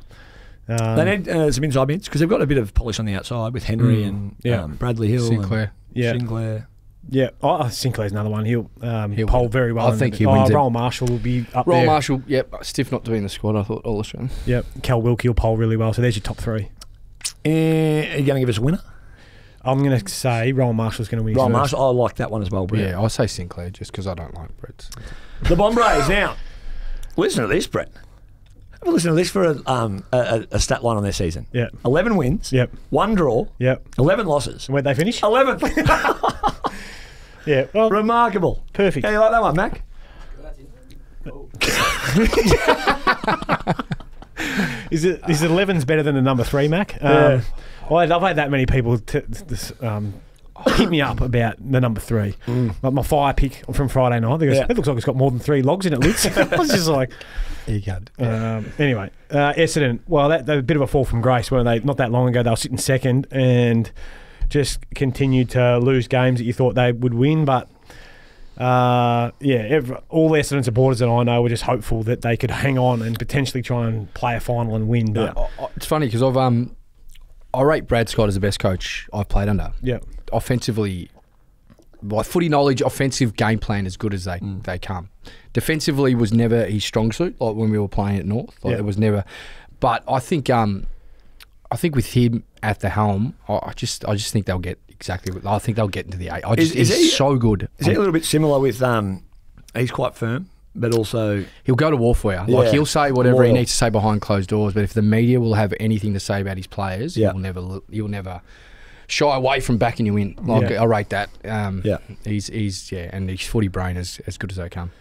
Speaker 2: Um,
Speaker 1: They need uh, some inside mids because they've got a bit of polish on the outside with Henry
Speaker 2: Mm,
Speaker 1: and
Speaker 2: yeah.
Speaker 1: um, Bradley Hill,
Speaker 3: Sinclair.
Speaker 2: yeah,
Speaker 1: Sinclair.
Speaker 2: Yeah. Oh, Sinclair's another one. He'll, um,
Speaker 3: He'll
Speaker 2: poll very well.
Speaker 3: I
Speaker 2: in
Speaker 3: think
Speaker 2: the-
Speaker 3: he
Speaker 2: oh,
Speaker 3: wins it.
Speaker 2: Rowan Marshall will be up
Speaker 3: Roll
Speaker 2: there.
Speaker 3: Marshall, yep, stiff not doing the squad. I thought All Australian.
Speaker 2: Yep. Cal Wilkie will poll really well. So there's your top three.
Speaker 1: Uh, are you going to give us a winner?
Speaker 2: I'm going to say Rowan Marshall's going to win. his
Speaker 1: Ron
Speaker 2: first.
Speaker 1: Marshall. I like that one as well, Brett.
Speaker 3: Yeah, I'll say Sinclair just because I don't like Brett's.
Speaker 1: The Bombrays now. Listen to this, Brett. Have a listen to this for a, um, a, a- a stat line on their season.
Speaker 2: Yep.
Speaker 1: 11 wins,
Speaker 2: Yep.
Speaker 1: one draw,
Speaker 2: Yep.
Speaker 1: 11 losses.
Speaker 2: And where'd they finish?
Speaker 1: 11.
Speaker 2: Yeah. Well,
Speaker 1: Remarkable.
Speaker 2: perfect.
Speaker 1: How you like that one, Mac?
Speaker 2: Is it is it 11's better than the number three, Mac? Um, well, I've had that many people t- this, um, hit me up about the number three, like my fire pick from Friday night. They goes,
Speaker 1: Yeah.
Speaker 2: it looks like it's got more than three logs in it, Liz. I was just like,
Speaker 3: You can.
Speaker 2: um, anyway, uh, Essendon. Well, that, that a bit of a fall from grace, weren't they? Not that long ago, they were sitting second and just continued to lose games that you thought they would win, but. Uh, yeah, ev all the Essendon supporters that I know were just hopeful that they could hang on and potentially try and play a final and win. But
Speaker 3: I- It's funny because I've um, I rate Brad Scott as the best coach I've played under.
Speaker 2: yeah,
Speaker 3: Offensively, like footy knowledge, offensive game plan as good as they they come. Defensively was never his strong suit. Like when we were playing at North, like
Speaker 2: Yeah.
Speaker 3: it was never. But I think um, I think with him at the helm, I, I just I just think they'll get exactly. What, I think they'll get into the eight. I
Speaker 1: Is-
Speaker 3: just
Speaker 1: is
Speaker 3: he's
Speaker 1: he-
Speaker 3: so good.
Speaker 1: Is it a little bit similar with. Um, he's quite firm, but also.
Speaker 3: He'll go to war for you.
Speaker 1: Yeah.
Speaker 3: Like he'll say whatever he needs to say behind closed doors. But if the media will have anything to say about his players,
Speaker 1: Yeah.
Speaker 3: he'll never look- he'll never shy away from backing you in. Like
Speaker 2: Yeah.
Speaker 3: I rate that. Um,
Speaker 1: Yeah.
Speaker 3: he's he's yeah, and his footy brain is as good as they come.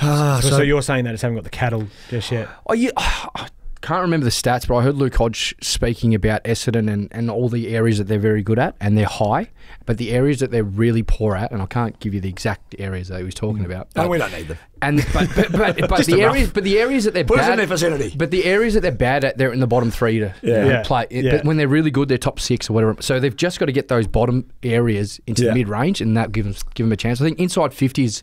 Speaker 1: Ah,
Speaker 2: So, so you're saying that it's haven't got the cattle just yet?
Speaker 3: Oh yeah. I can't remember the stats, but I heard Luke Hodge speaking about Essendon and, and all the areas that they're very good at, and they're high, but the areas that they're really poor at, and I can't give you the exact areas that he was talking about.
Speaker 1: and
Speaker 3: but-
Speaker 1: we don't need them.
Speaker 3: And but but but, but the
Speaker 1: enough.
Speaker 3: areas but the areas that they're
Speaker 1: Put us in their vicinity.
Speaker 3: But the areas that they're bad at, they're in the bottom three to you know,
Speaker 2: Yeah.
Speaker 3: play.
Speaker 2: Yeah.
Speaker 3: But when they're really good, they're top six or whatever. So they've just got to get those bottom areas into
Speaker 1: Yeah.
Speaker 3: the mid range, and that gives them, give them a chance. I think inside fifty is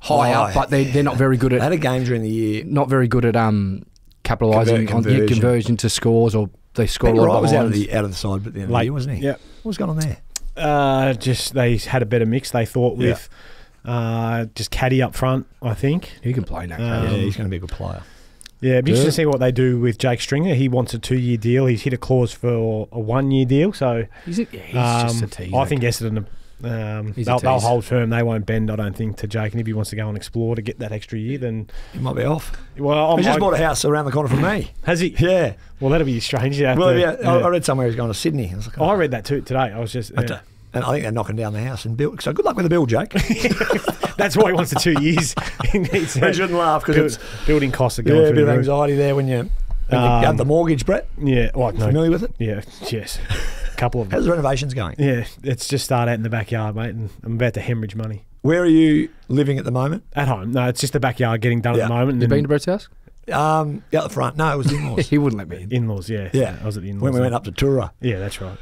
Speaker 3: high
Speaker 1: Oh,
Speaker 3: up, but they they're not very good
Speaker 1: They had
Speaker 3: at
Speaker 1: a game during the year.
Speaker 3: not very good at um capitalising
Speaker 1: Conver-
Speaker 3: on yeah,
Speaker 1: conversion.
Speaker 3: conversion to scores or they score
Speaker 1: Ben
Speaker 3: a lot
Speaker 1: Wright
Speaker 3: of
Speaker 1: was out of the out of the side but the end of the
Speaker 2: Late.
Speaker 1: year, wasn't he?
Speaker 2: Yeah.
Speaker 1: What's going on there?
Speaker 2: Uh, just they had a better mix. They thought
Speaker 1: Yeah.
Speaker 2: with uh, just caddy up front. I think.
Speaker 3: He can play now.
Speaker 2: Um,
Speaker 1: yeah, he's going to be a good player.
Speaker 2: Yeah, it'd be interesting to see what they do with Jake Stringer. He wants a two-year deal. He's hit a clause for a one-year deal. So
Speaker 3: he's, a, yeah, he's
Speaker 2: um,
Speaker 3: just a teaser.
Speaker 2: I think Essendon. Um, they'll, they'll hold firm. They won't bend. I don't think to Jake. And if he wants to go and explore to get that extra year, then
Speaker 1: He might be off.
Speaker 2: well, I'm,
Speaker 1: He just
Speaker 2: I-
Speaker 1: bought a house around the corner from me.
Speaker 2: has he?
Speaker 1: Yeah.
Speaker 2: Well, that'll be strange. Yeah,
Speaker 1: Well,
Speaker 2: to-
Speaker 1: yeah. I,
Speaker 2: yeah.
Speaker 1: I read somewhere he's going to Sydney. I like,
Speaker 2: Oh, I read that too today. I was just.
Speaker 1: I
Speaker 2: yeah.
Speaker 1: And I think they're knocking down the house and build. So good luck with the bill, Jake.
Speaker 2: That's why he wants the two years. he needs
Speaker 1: I shouldn't laugh because
Speaker 2: build,
Speaker 1: it's
Speaker 2: building costs are going.
Speaker 1: yeah,
Speaker 2: a
Speaker 1: bit of
Speaker 2: the
Speaker 1: anxiety there when you, when you
Speaker 2: Um,
Speaker 1: have the mortgage, Brett.
Speaker 2: Yeah, well, no,
Speaker 1: Familiar with it?
Speaker 2: yeah, yes, couple of them.
Speaker 1: How's the renovations going?
Speaker 2: Yeah, it's just start out in the backyard, mate, and I'm about to hemorrhage money
Speaker 1: Where are you living at the moment?
Speaker 2: at home. No, it's just the backyard getting done
Speaker 1: Yeah.
Speaker 2: at the moment.
Speaker 3: you
Speaker 2: and
Speaker 3: been to Brett's house?
Speaker 1: Um, out the front. No, it was in-laws.
Speaker 3: he wouldn't let me in.
Speaker 2: in-laws, yeah,
Speaker 1: Yeah.
Speaker 2: I was at the in-laws.
Speaker 1: when we went up to Tura.
Speaker 2: yeah, that's right.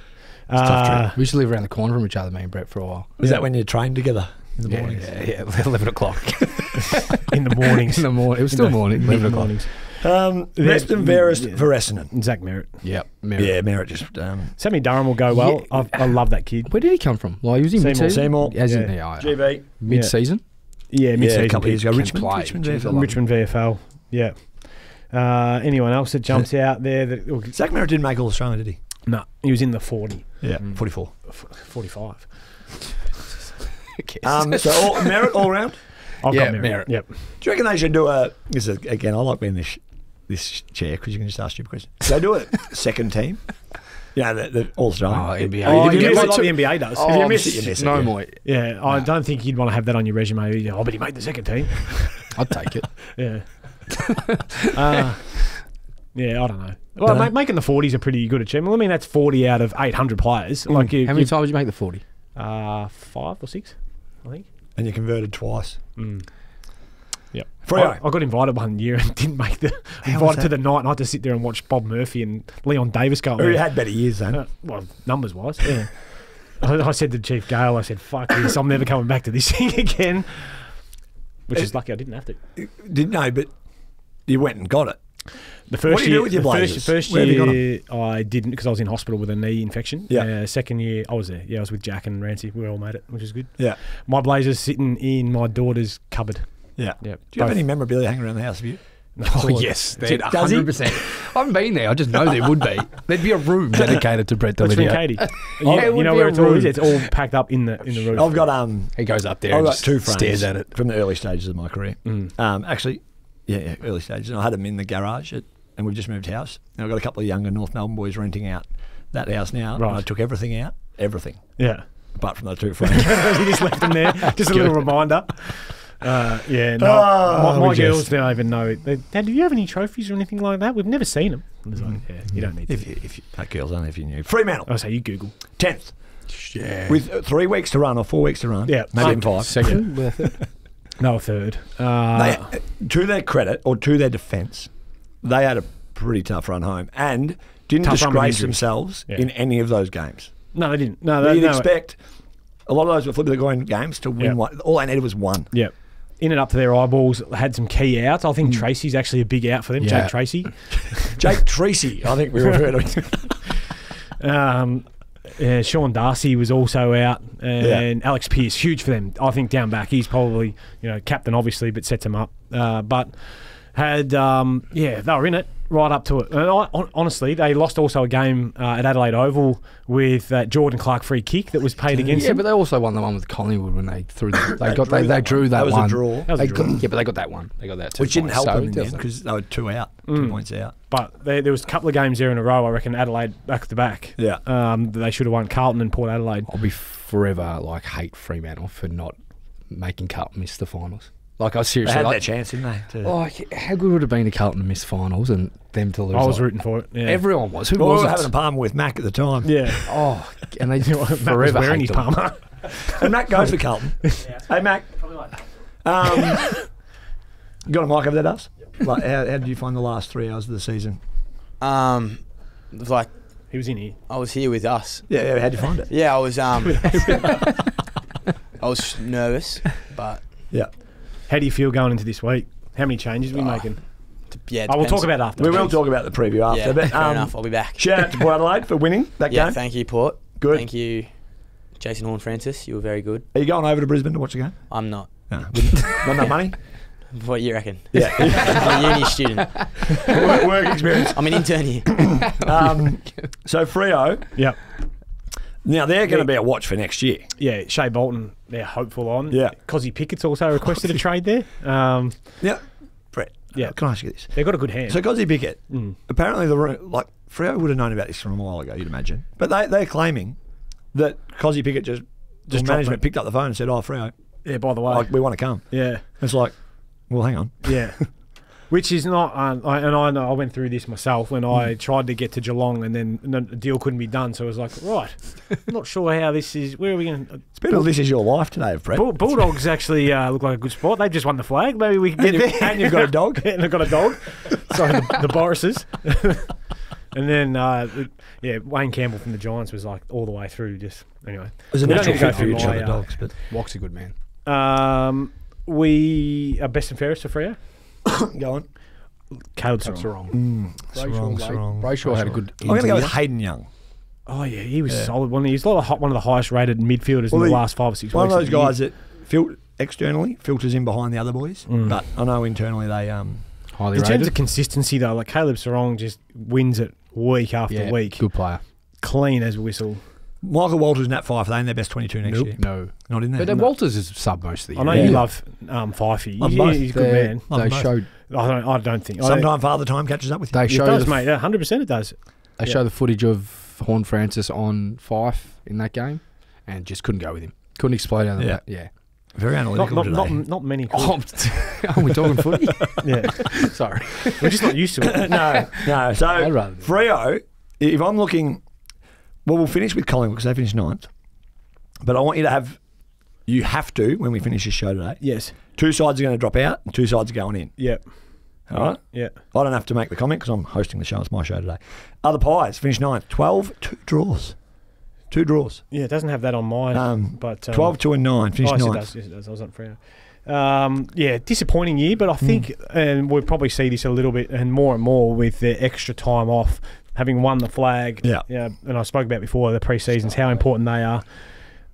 Speaker 1: a tough
Speaker 2: Uh,
Speaker 3: We used to live around the corner from each other, me and Brett, for a while.
Speaker 1: Was
Speaker 2: Yeah.
Speaker 1: that when you trained together in the
Speaker 3: Yeah,
Speaker 1: mornings?
Speaker 3: yeah, yeah, eleven o'clock.
Speaker 2: in the mornings.
Speaker 3: in the morning. It was still
Speaker 2: In the
Speaker 3: morning.
Speaker 2: mid
Speaker 3: 11 o'clock.
Speaker 2: mornings.
Speaker 1: Um,
Speaker 2: Yeah,
Speaker 1: Reston Verest
Speaker 2: yeah.
Speaker 1: Veressinen.
Speaker 2: Zach Merritt.
Speaker 3: Yep. Merritt.
Speaker 1: Yeah, Merritt just. Um,
Speaker 2: Sammy Durham will go well.
Speaker 3: Yeah.
Speaker 2: I, I love that kid.
Speaker 3: Where did he come from? Like, he was in
Speaker 2: Seymour.
Speaker 3: mid-season?
Speaker 1: Seymour.
Speaker 3: As in,
Speaker 2: Yeah.
Speaker 3: yeah,
Speaker 1: GB.
Speaker 3: mid-season?
Speaker 2: Yeah,
Speaker 1: Yeah,
Speaker 2: mid-season.
Speaker 1: Yeah, a couple of years ago.
Speaker 3: Can
Speaker 1: Richmond.
Speaker 3: play.
Speaker 1: Richmond, VFL.
Speaker 2: Richmond VFL. Yeah. Uh, anyone else that jumps out there? That well,
Speaker 1: Zach Merritt didn't make All Australian, did he?
Speaker 2: no, he was in the 40,
Speaker 1: Yeah, 44.
Speaker 2: f- 45.
Speaker 1: Um, so all, Merritt all round.
Speaker 2: I've
Speaker 3: Yeah,
Speaker 2: got Merritt.
Speaker 3: Merritt.
Speaker 2: Yep.
Speaker 1: Do you reckon they should do a? This is, again, I like being this this chair because you can just ask stupid questions. Should they do it second team? Yeah, the, the All
Speaker 3: Oh, NBA.
Speaker 2: Oh,
Speaker 1: If you
Speaker 2: yeah,
Speaker 1: miss it
Speaker 2: like the NBA does.
Speaker 1: If you miss it, you miss it,
Speaker 3: No
Speaker 1: yeah.
Speaker 3: more.
Speaker 2: yeah, I don't think you'd want to have that on your resume. Oh, but he made the second team.
Speaker 3: I'd take it.
Speaker 2: Yeah. uh, yeah, I don't know. Well,
Speaker 1: Dunno.
Speaker 2: making the 40s a pretty good achievement. I mean, that's 40 out of 800 players. Like you,
Speaker 3: How many times did you make the 40?
Speaker 2: Uh, five or six, I think.
Speaker 1: and you converted twice.
Speaker 2: Mm. Yep.
Speaker 1: Freo.
Speaker 2: I, I got invited one year and didn't make the
Speaker 1: How
Speaker 2: invited to the night. And I had to sit there and watch Bob Murphy and Leon Davis go.
Speaker 1: Who
Speaker 2: there.
Speaker 1: had better years then?
Speaker 2: Uh, well, numbers wise, yeah. I, I said to Chief Gale, I said, "Fuck this! I'm never coming back to this thing again." Which is lucky I didn't have to.
Speaker 1: Didn't know, but you went and got it.
Speaker 2: The first
Speaker 1: do you do
Speaker 2: year,
Speaker 1: with your blazers?
Speaker 2: first, first
Speaker 1: Where have you got 'em?
Speaker 2: year I didn't because I was in hospital with a knee infection.
Speaker 1: Yeah.
Speaker 2: Uh, second year I was there. Yeah, I was with Jack and Rancy. We all made it, which is good.
Speaker 1: Yeah,
Speaker 2: My blazers sitting in my daughter's cupboard.
Speaker 1: Yeah.
Speaker 2: Yeah.
Speaker 1: Do you have any memorabilia hanging around the house of you?
Speaker 2: No,
Speaker 3: Oh, yes.
Speaker 1: Does
Speaker 3: There'd
Speaker 1: he?
Speaker 3: 100%. I haven't been there. I just know there would be. There'd be a room dedicated to Brett
Speaker 2: That's from
Speaker 3: Domidio.
Speaker 2: Katie. You,
Speaker 3: it
Speaker 2: you know where
Speaker 3: a
Speaker 2: it's all is? It's all packed up in the in the room.
Speaker 1: I've got um,
Speaker 3: He goes up there
Speaker 1: I've
Speaker 3: and
Speaker 1: got
Speaker 3: just
Speaker 1: two frames
Speaker 3: stares at it.
Speaker 1: from the early stages of my career.
Speaker 2: Mm.
Speaker 1: Um, actually, yeah, yeah, early stages. And I had them in the garage, at, and we've just moved house. And I've got a couple of younger North Melbourne boys renting out that house now. And
Speaker 2: Right.
Speaker 1: I took everything out, everything,
Speaker 2: Yeah.
Speaker 1: apart from the two frames.
Speaker 2: you just left them there. Just a little reminder. Uh, yeah, no.
Speaker 1: Oh,
Speaker 2: my my girls
Speaker 1: just-
Speaker 2: don't even know. They, Dad, do you have any trophies or anything like that? We've never seen them. I was like, yeah, you don't need to.
Speaker 1: if you, if you, that girl's only if you knew. Fremantle,
Speaker 2: I say you Google.
Speaker 1: tenth,
Speaker 3: Yeah.
Speaker 1: with uh, three weeks to run or four weeks to run.
Speaker 2: Yeah.
Speaker 1: maybe
Speaker 2: Um,
Speaker 1: five.
Speaker 3: Second.
Speaker 2: No, a third. Uh,
Speaker 1: They, uh, to their credit or to their defence, they had a pretty tough run home and didn't
Speaker 2: Tough
Speaker 1: disgrace themselves
Speaker 2: Yeah.
Speaker 1: in any of those games.
Speaker 2: no, they didn't. No, they
Speaker 1: you'd
Speaker 2: no,
Speaker 1: expect a lot of those were flip of the coin games to win
Speaker 2: Yeah.
Speaker 1: one. All they needed was one.
Speaker 2: Yeah. In and up to their eyeballs, had some key outs. I think Treacy's actually a big out for them.
Speaker 3: Yeah.
Speaker 2: Jake Treacy.
Speaker 1: Jake Tracy, I think we refer to him.
Speaker 2: Um, uh, Sean Darcy was also out, and Alex Pearce, huge for them. I think down back, he's probably you know captain, obviously, but sets him up. Uh, but had um, yeah, they were in it right up to it. And I, honestly, they lost also a game uh, at Adelaide Oval with that Jordan Clark free kick that was paid against
Speaker 3: Yeah,
Speaker 2: them.
Speaker 3: but they also won the one with Collingwood when they threw the, they,
Speaker 1: They
Speaker 3: got
Speaker 1: drew
Speaker 3: they,
Speaker 1: that
Speaker 3: they drew
Speaker 1: one.
Speaker 3: that,
Speaker 1: That was a
Speaker 3: one.
Speaker 1: draw.
Speaker 2: That was a
Speaker 3: They
Speaker 2: draw.
Speaker 3: got- yeah, but they got that one. They got that two
Speaker 1: Which didn't help
Speaker 3: So
Speaker 1: them
Speaker 3: it
Speaker 1: in the end
Speaker 3: doesn't-
Speaker 1: because they were two out, two
Speaker 2: Mm.
Speaker 1: points out.
Speaker 2: But there, there was a couple of games there in a row. I reckon Adelaide back to back.
Speaker 1: Yeah.
Speaker 2: Um, they should have won Carlton and Port Adelaide.
Speaker 3: I'll be forever like hate Fremantle for not making Carlton miss the finals. Like I
Speaker 1: They
Speaker 3: seriously
Speaker 1: had their
Speaker 3: like,
Speaker 1: chance, didn't they? to-
Speaker 3: like how good would it have been to Carlton to miss finals and them to lose?
Speaker 2: I was
Speaker 3: like-
Speaker 2: rooting for it. Yeah.
Speaker 3: Everyone was. Who
Speaker 1: well, we
Speaker 3: was
Speaker 1: were
Speaker 3: it?
Speaker 1: having a palm with Mac at the time.
Speaker 2: yeah.
Speaker 3: Oh, and they
Speaker 2: Matt was
Speaker 3: forever
Speaker 2: wearing
Speaker 3: hate
Speaker 2: his
Speaker 3: them.
Speaker 2: Palmer.
Speaker 1: And Mac goes for Carlton. hey, Mac. Probably Um, you got a mic over there, Dust? Like, how, how did you find the last three hours of the season?
Speaker 5: Um, it was like
Speaker 2: He was in here.
Speaker 5: I was here with us.
Speaker 1: Yeah, yeah how did you find it?
Speaker 5: Yeah, I was um, I was nervous, but
Speaker 1: Yeah.
Speaker 2: How do you feel going into this week? How many changes are we
Speaker 5: Oh,
Speaker 2: making?
Speaker 5: d- yeah. it
Speaker 2: I will talk about it after.
Speaker 1: We will talk about the preview after.
Speaker 5: Yeah,
Speaker 1: but,
Speaker 5: fair
Speaker 1: um,
Speaker 5: enough. I'll be back.
Speaker 1: Shout out to Port Adelaide for winning that
Speaker 5: yeah,
Speaker 1: game.
Speaker 5: thank you, Port.
Speaker 1: Good.
Speaker 5: Thank you, Jason Horne-Francis. You were very good.
Speaker 1: Are you going over to Brisbane to watch the game?
Speaker 5: I'm not.
Speaker 1: No. Not enough money?
Speaker 5: What you reckon?
Speaker 1: Yeah.
Speaker 5: I'm a uni student.
Speaker 1: work, work experience.
Speaker 5: I'm an intern here.
Speaker 1: Um, so Freo,
Speaker 2: Yep.
Speaker 1: Now they're going to be a watch for next year.
Speaker 2: Yeah, Shai Bolton, they're hopeful on.
Speaker 1: Yeah.
Speaker 2: Kozzy Pickett's also requested a trade there. Um,
Speaker 1: Now, Brett,
Speaker 2: Yeah.
Speaker 1: can I ask you this?
Speaker 2: they've got a good hand.
Speaker 1: So Kozzy Pickett,
Speaker 2: Mm.
Speaker 1: apparently the like Freo would have known about this from a while ago, you'd imagine. But they they're claiming that Kozzy Pickett just
Speaker 2: Just
Speaker 1: management
Speaker 2: it.
Speaker 1: picked up the phone and said, "Oh, Freo,
Speaker 2: yeah, by the way.
Speaker 1: like we want to come."
Speaker 2: yeah.
Speaker 1: It's like, well, hang on.
Speaker 2: Yeah. Which is not, uh, I, and I know I went through this myself when I tried to get to Geelong and then the deal couldn't be done. So I was like, right, I'm not sure how this is. Where are we going to.
Speaker 1: It's been all this is your life today, Brett.
Speaker 2: Bull, Bulldogs actually uh, look like a good sport. They've just won the flag. Maybe we can get
Speaker 1: And you-
Speaker 2: there.
Speaker 1: and you've got a dog.
Speaker 2: and I've got a dog. Sorry, the, the Borises. and then, uh, yeah, Wayne Campbell from the Giants was like all the way through. Just anyway,
Speaker 1: There's a natural
Speaker 2: go
Speaker 1: fit for
Speaker 2: through
Speaker 1: each
Speaker 2: my,
Speaker 1: other
Speaker 2: uh,
Speaker 1: dogs, but
Speaker 3: Walk's a good man.
Speaker 2: Um, we are best and fairest for Freo.
Speaker 1: Go on.
Speaker 2: Caleb
Speaker 3: That's
Speaker 2: Serong.
Speaker 3: wrong.
Speaker 1: Serong,
Speaker 3: Brayshaw, Serong. Brayshaw had a good.
Speaker 1: I'm going to go with. Hayden Young.
Speaker 2: Oh yeah, he was solid. One he's like one of the highest rated midfielders
Speaker 1: Well,
Speaker 2: in the
Speaker 1: he-
Speaker 2: last five or six
Speaker 1: One of
Speaker 2: weeks.
Speaker 1: those guys that fil- externally filters in behind the other boys,
Speaker 2: Mm.
Speaker 1: but I know internally they um
Speaker 3: highly
Speaker 2: In terms
Speaker 3: rated.
Speaker 2: of consistency, though, like Caleb Serong just wins it week after
Speaker 3: yeah,
Speaker 2: week,
Speaker 3: good player.
Speaker 2: clean as a whistle.
Speaker 1: Michael Walters and that Fyfe. Are they in their best 22 next
Speaker 2: Nope.
Speaker 1: year?
Speaker 3: No,
Speaker 1: Not in there.
Speaker 3: but then
Speaker 1: No.
Speaker 3: Walters is sub most of the year.
Speaker 2: I
Speaker 3: year.
Speaker 2: know you love um, Fyfey.
Speaker 1: Love
Speaker 2: He-
Speaker 1: both.
Speaker 2: he's a good
Speaker 3: They-
Speaker 2: man.
Speaker 1: Love
Speaker 3: They
Speaker 1: both.
Speaker 3: showed
Speaker 2: I don't. I don't think. I don't,
Speaker 1: Father Time catches up with you.
Speaker 3: they
Speaker 2: it
Speaker 3: show
Speaker 2: does,
Speaker 3: the,
Speaker 2: mate. hundred percent, it does.
Speaker 3: they
Speaker 2: Yeah.
Speaker 3: show the footage of Horne-Francis on Fyfe in that game, and just couldn't go with him. Couldn't explode out of
Speaker 1: Yeah.
Speaker 3: that. Yeah.
Speaker 1: Very analytical
Speaker 2: not,
Speaker 1: today.
Speaker 2: not not many.
Speaker 3: Oh, are we talking footy?
Speaker 2: yeah,
Speaker 3: Sorry.
Speaker 2: we're just not used to it.
Speaker 1: no, no. So
Speaker 3: I'd rather do
Speaker 1: Freo, if I'm looking, well, we'll finish with Collingwood because they finished ninth. But I want you to have, you have to when we finish this show today.
Speaker 2: Yes.
Speaker 1: Two sides are going to drop out, and two sides are going in.
Speaker 2: Yep.
Speaker 1: All right.
Speaker 2: Yeah.
Speaker 1: I don't have to make the comment because I'm hosting the show. It's my show today. Other Pies finished ninth. 12, two draws. Two draws.
Speaker 2: Yeah. It doesn't have that on mine.
Speaker 1: Um,
Speaker 2: but um,
Speaker 1: 12, 2 and 9.
Speaker 2: Oh,
Speaker 1: Finished
Speaker 2: yes, it
Speaker 1: ninth.
Speaker 2: does. Yes, it does. I was on Freo. Um, yeah, disappointing year, but I think, and we'll probably see this a little bit and more and more with the extra time off, having won the flag.
Speaker 1: Yeah.
Speaker 2: yeah. And I spoke about before the pre-seasons how important they are.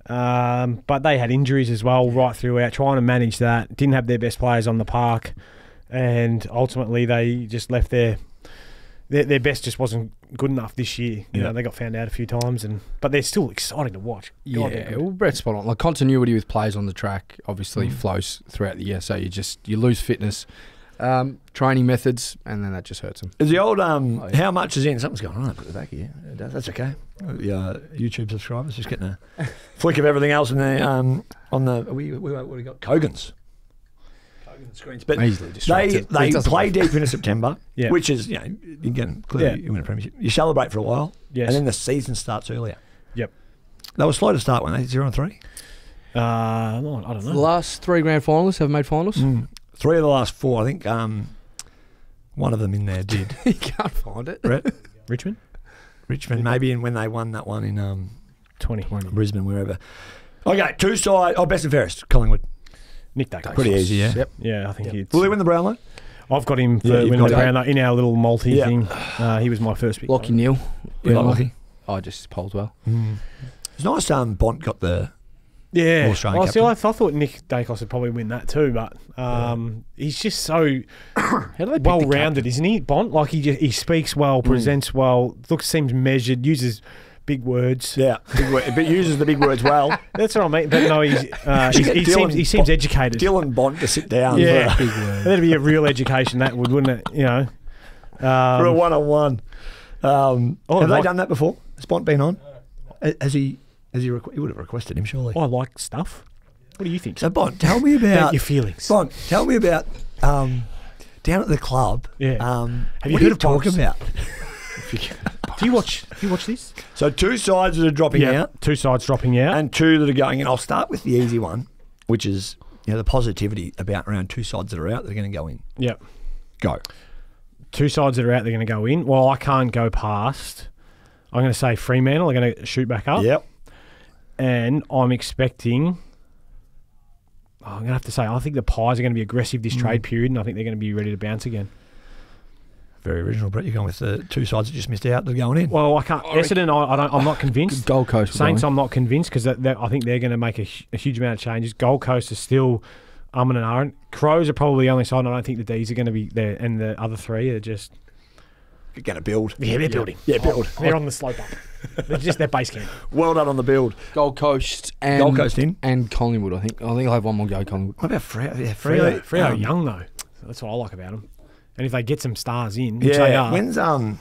Speaker 2: Um, but they had injuries as well right throughout, trying to manage that. Didn't have their best players on the park, and ultimately they just left their their, their best just wasn't good enough this year. You
Speaker 1: Yeah.
Speaker 2: know, they got found out a few times, and but they're still exciting to watch. God,
Speaker 3: Yeah, well, Brett's spot on. Like continuity with players on the track obviously
Speaker 2: Mm.
Speaker 3: flows throughout the year, so you just you lose fitness, um, training methods, and then that just hurts them.
Speaker 1: Is the old um,
Speaker 3: Oh, yeah.
Speaker 1: how much is in? Something's going on. I put it back here. It does- That's okay. The uh, YouTube subscribers just getting a flick of everything else in the um, on the we, we what we got? Kogan's. Kogan's screens, but
Speaker 3: Easily
Speaker 1: they they play deep into September,
Speaker 2: Yeah.
Speaker 1: which is you know again clearly
Speaker 2: Yeah.
Speaker 1: you win a premiership. You celebrate for a while,
Speaker 2: Yes.
Speaker 1: and then the season starts earlier.
Speaker 2: Yep.
Speaker 1: They were slow to start when they zero and three.
Speaker 2: Uh, I don't
Speaker 3: The
Speaker 2: know.
Speaker 3: last three grand finalists have made finals.
Speaker 1: Three of the last four, I think. Um, one of them in there did.
Speaker 3: you can't find it.
Speaker 1: Brett
Speaker 2: Richmond,
Speaker 1: Richmond maybe, and when they won that one in um,
Speaker 2: twenty.
Speaker 1: Brisbane, wherever. Okay, two side. Oh, best and fairest, Collingwood.
Speaker 2: Nick Daicos.
Speaker 1: Pretty easy, yeah.
Speaker 3: Yep.
Speaker 2: Yeah, I think he's.
Speaker 1: Will he win the Brownlow?
Speaker 2: I've got him for
Speaker 1: Yeah,
Speaker 2: winning the
Speaker 1: got.
Speaker 2: Brownlow in our little multi
Speaker 1: Yeah.
Speaker 2: thing. Uh, he was my first pick.
Speaker 3: Lachie Neale.
Speaker 1: Yeah,
Speaker 3: Brownlow.
Speaker 1: lucky.
Speaker 3: Oh, just polled well.
Speaker 1: It's nice. Um, Bont got the.
Speaker 2: Yeah.
Speaker 1: All Australian
Speaker 2: Well, see. I, th- I thought Nick Daicos would probably win that too, but um, he's just so
Speaker 3: How do they pick
Speaker 2: well
Speaker 3: the
Speaker 2: rounded, isn't he? Bont, like he just, he speaks well, presents well, looks seems measured, uses big words.
Speaker 1: Yeah, big word, but uses the big words well.
Speaker 2: That's what I mean. But no, he's, uh, he's, he
Speaker 1: Dylan
Speaker 2: seems he seems
Speaker 1: Bo-
Speaker 2: educated.
Speaker 1: Dylan Bont to sit down
Speaker 2: Yeah.
Speaker 1: for,
Speaker 2: That'd be a real education, that would, wouldn't it? You know. Um,
Speaker 1: for a one on one. Um,
Speaker 2: Oh,
Speaker 1: have they
Speaker 2: like-
Speaker 1: done that before? Has Bont been on? Has he? Has he? Requ- he would have requested him surely.
Speaker 2: I like stuff. What do you think?
Speaker 1: So Bont, tell me
Speaker 2: about
Speaker 1: about
Speaker 2: your feelings.
Speaker 1: Bont. Tell me about um, down at the club.
Speaker 2: Yeah.
Speaker 1: Um,
Speaker 2: Have you heard of
Speaker 1: talk about?
Speaker 2: Do you watch? Do you watch this?
Speaker 1: So two sides that are dropping out.
Speaker 2: Two sides dropping out.
Speaker 1: and two that are going in. I'll start with the easy one, which is you know the positivity about around two sides that are out that are going to go in.
Speaker 2: yeah.
Speaker 1: Go.
Speaker 2: Two sides that are out. They're going to go in. Well, I can't go past. I'm going to say Fremantle are going to shoot back up.
Speaker 1: Yep.
Speaker 2: And I'm expecting. oh, I'm going to have to say I think the Pies are going to be aggressive
Speaker 1: Mm.
Speaker 2: this trade period, and I think they're going to be ready to bounce again.
Speaker 1: Very original, Brett. You're going with the two sides that just missed out. They're going in.
Speaker 2: Well, I can't. Essendon, I, I don't. I'm not convinced.
Speaker 3: Gold Coast.
Speaker 2: Saints. I'm not convinced because I think they're going to make a, a huge amount of changes. Gold Coast is still um and ahhing. Crows are probably the only side. and I don't think the D's are going to be there, and the other three are just
Speaker 1: You're going to build.
Speaker 2: yeah, they're building.
Speaker 1: Yeah, build.
Speaker 2: They're on the slope up. They're just their base camp.
Speaker 1: Well done on the build.
Speaker 3: Gold Coast and
Speaker 1: Gold Coast in.
Speaker 3: and Collingwood. I think. I think I'll have one more go. Collingwood.
Speaker 1: What about Freo? Yeah,
Speaker 2: Freo, Freo
Speaker 1: um,
Speaker 2: young though. That's what I like about them. And if they get some stars in, which they
Speaker 1: Yeah.
Speaker 2: are,
Speaker 1: When's um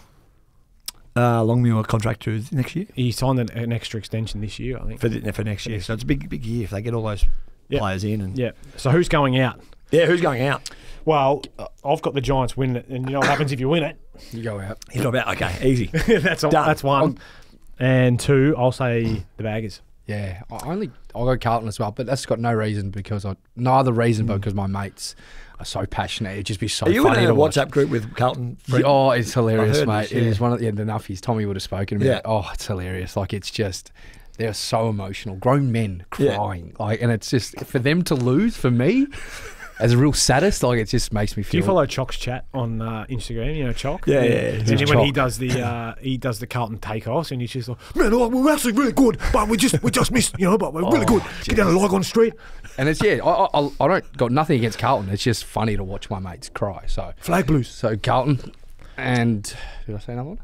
Speaker 1: uh, Longmuir contract to next year?
Speaker 2: he signed an, an extra extension this year, I think.
Speaker 1: For the, for next year, so it's a big big year if they get all those
Speaker 2: Yeah.
Speaker 1: players in. And
Speaker 2: yeah. So who's going out?
Speaker 1: yeah, who's going out?
Speaker 2: Well, I've got the Giants winning it, and you know what happens if you win it?
Speaker 3: You go out.
Speaker 1: He's not about okay, easy.
Speaker 2: that's all, that's one. And two, I'll say the Baggers.
Speaker 3: Yeah, I only I'll go Carlton as well, but that's got no reason because I no other reason but because my mates are so passionate. It'd just be so
Speaker 1: Are you
Speaker 3: funny
Speaker 1: in a
Speaker 3: to watch.
Speaker 1: WhatsApp group with Carlton? friend-
Speaker 3: Oh, it's hilarious,
Speaker 1: heard
Speaker 3: mate.
Speaker 1: this, yeah.
Speaker 3: is one of the, yeah, the nuffies. Tommy would have spoken about.
Speaker 1: Yeah.
Speaker 3: it. Oh, it's hilarious. Like it's just they're so emotional. Grown men
Speaker 1: Yeah.
Speaker 3: crying, like, and it's just for them to lose for me as a real sadist. Like, it just makes me feel.
Speaker 2: Do you follow Chalk's chat on uh, Instagram? You know Chalk.
Speaker 1: Yeah, yeah, yeah.
Speaker 2: And
Speaker 1: Who's
Speaker 2: then when he does the uh, he does the Carlton takeoffs, and he's just like, man, oh, we're actually really good, but we just we just missed, you know, but we're really
Speaker 3: Oh,
Speaker 2: good. Get down the log on the street.
Speaker 3: And it's yeah, I, I, I don't got nothing against Carlton. It's just funny to watch my mates cry. So
Speaker 2: Flag blues.
Speaker 3: so Carlton, and did I say another one?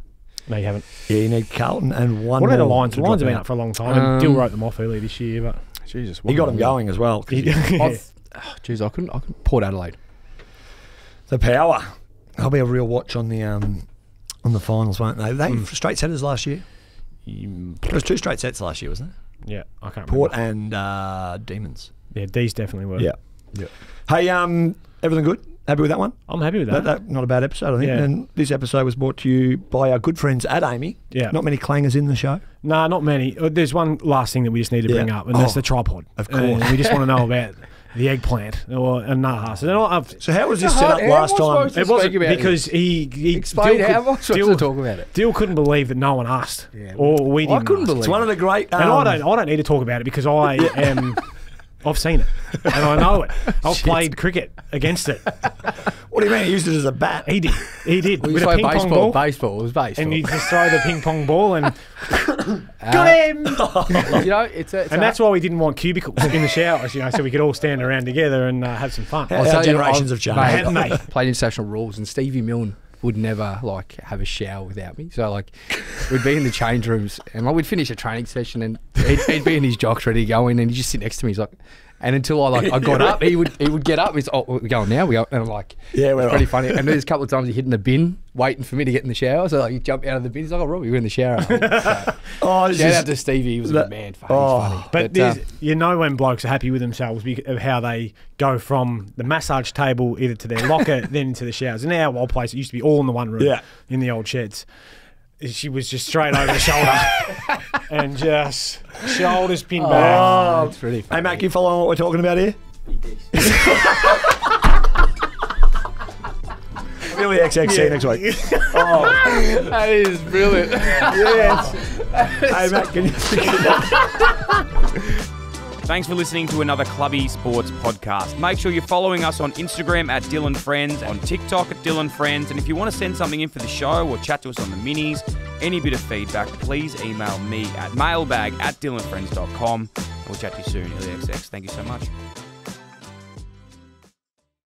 Speaker 2: No, you haven't.
Speaker 1: Yeah, you need Carlton and one
Speaker 2: What are the
Speaker 1: more
Speaker 2: Lions?
Speaker 1: to
Speaker 2: The Lions have
Speaker 1: drop
Speaker 2: been
Speaker 1: out.
Speaker 2: up for a long time. and Dyl
Speaker 3: Um,
Speaker 2: wrote them off earlier this year, but
Speaker 3: Jesus,
Speaker 1: He got them going as well. he-
Speaker 3: I've, oh, geez, I couldn't. I couldn't. Port Adelaide.
Speaker 1: the power. There'll be a real watch on the um, on the finals, won't they? They straight setters last year.
Speaker 2: Mm,
Speaker 1: There was two straight sets last year, wasn't it?
Speaker 2: yeah, I can't
Speaker 1: it? Port
Speaker 2: remember.
Speaker 1: and uh, Demons.
Speaker 2: Yeah, these definitely were.
Speaker 1: Yeah. yeah. Hey, um, everything good? Happy with that one?
Speaker 2: I'm happy with
Speaker 1: That,
Speaker 2: that.
Speaker 1: that, not a bad episode, I think.
Speaker 2: Yeah.
Speaker 1: And this episode was brought to you by our good friends at AAMI.
Speaker 2: Yeah.
Speaker 1: Not many clangers in the show.
Speaker 2: Nah, not many. Uh, There's one last thing that we just need to bring up, and that's
Speaker 1: Oh,
Speaker 2: the tripod.
Speaker 1: of
Speaker 2: And
Speaker 1: course.
Speaker 2: we just want to know about the eggplant or a naha. So then I've,
Speaker 1: So how was this
Speaker 3: So
Speaker 1: set
Speaker 3: how-
Speaker 1: up
Speaker 3: how am I
Speaker 1: last time?
Speaker 3: supposed to-
Speaker 2: it wasn't
Speaker 3: speak about
Speaker 2: because he, he
Speaker 3: Explain how
Speaker 2: could-
Speaker 3: am I supposed
Speaker 2: Dyl-
Speaker 3: to talk about it?
Speaker 2: Dyl couldn't believe that no one asked,
Speaker 3: Yeah.
Speaker 2: or we
Speaker 3: I
Speaker 2: didn't.
Speaker 3: I couldn't
Speaker 2: ask.
Speaker 3: believe
Speaker 1: It's one of the great. Um,
Speaker 2: And I don't, I don't need to talk about it because I am. I've seen it and I know it. I've played cricket against it.
Speaker 1: What do you mean? He used it as a bat.
Speaker 2: He did. He did
Speaker 3: We
Speaker 2: with a
Speaker 3: play
Speaker 2: ping pong
Speaker 3: baseball.
Speaker 2: ball.
Speaker 3: Baseball. It was baseball.
Speaker 2: And you just throw the ping pong ball and
Speaker 3: got
Speaker 2: him.
Speaker 3: you know, it's a. It's
Speaker 2: And
Speaker 3: a,
Speaker 2: that's why we didn't want cubicles in the showers, you know, so we could all stand around together and uh, have some fun.
Speaker 1: How-
Speaker 3: I'll
Speaker 1: how
Speaker 3: tell you,
Speaker 1: generations
Speaker 3: I've-
Speaker 1: have
Speaker 3: mate,
Speaker 1: changed.
Speaker 2: Haven't they?
Speaker 3: Played international rules, and Stevie Milne would never like have a shower without me. So like, we'd be in the change rooms, and like we'd finish a training session, and he'd, he'd be in his jocks ready to go in, and he'd just sit next to me. He's like, and until I like I got up, he would he would get up. He's oh we're going now. We go, and I'm like,
Speaker 1: Yeah, we're
Speaker 3: it's pretty
Speaker 1: on.
Speaker 3: funny. And there's a couple of times he hid in the bin waiting for me to get in the shower. So like he jumped out of the bin. He's like, oh Robbie, we're in the shower. So,
Speaker 1: Oh, this
Speaker 3: shout
Speaker 1: is-
Speaker 3: out to Stevie. He was a
Speaker 1: that-
Speaker 3: good man. Fuck,
Speaker 1: oh.
Speaker 3: funny.
Speaker 2: But
Speaker 3: uh,
Speaker 2: you know when blokes are happy with themselves because of how they go from the massage table either to their locker, then into the showers. In our old place, it used to be all in the one room
Speaker 1: Yeah.
Speaker 2: in the old sheds. She was just straight over the shoulder and just shoulders pinned oh, back.
Speaker 1: Oh,
Speaker 3: it's really
Speaker 1: Hey,
Speaker 3: funny.
Speaker 1: Matt, you following what we're talking about here? Really XX, see next week.
Speaker 3: Oh, that is brilliant.
Speaker 1: hey, Matt, can you
Speaker 6: Thanks for listening to another Clubby Sports podcast. Make sure you're following us on Instagram at Dylan Friends, on TikTok at Dylan Friends, and if you want to send something in for the show or chat to us on the minis, any bit of feedback, please email me at mailbag at dylandfriends.com. We'll chat to you soon, LXX. Thank you so much.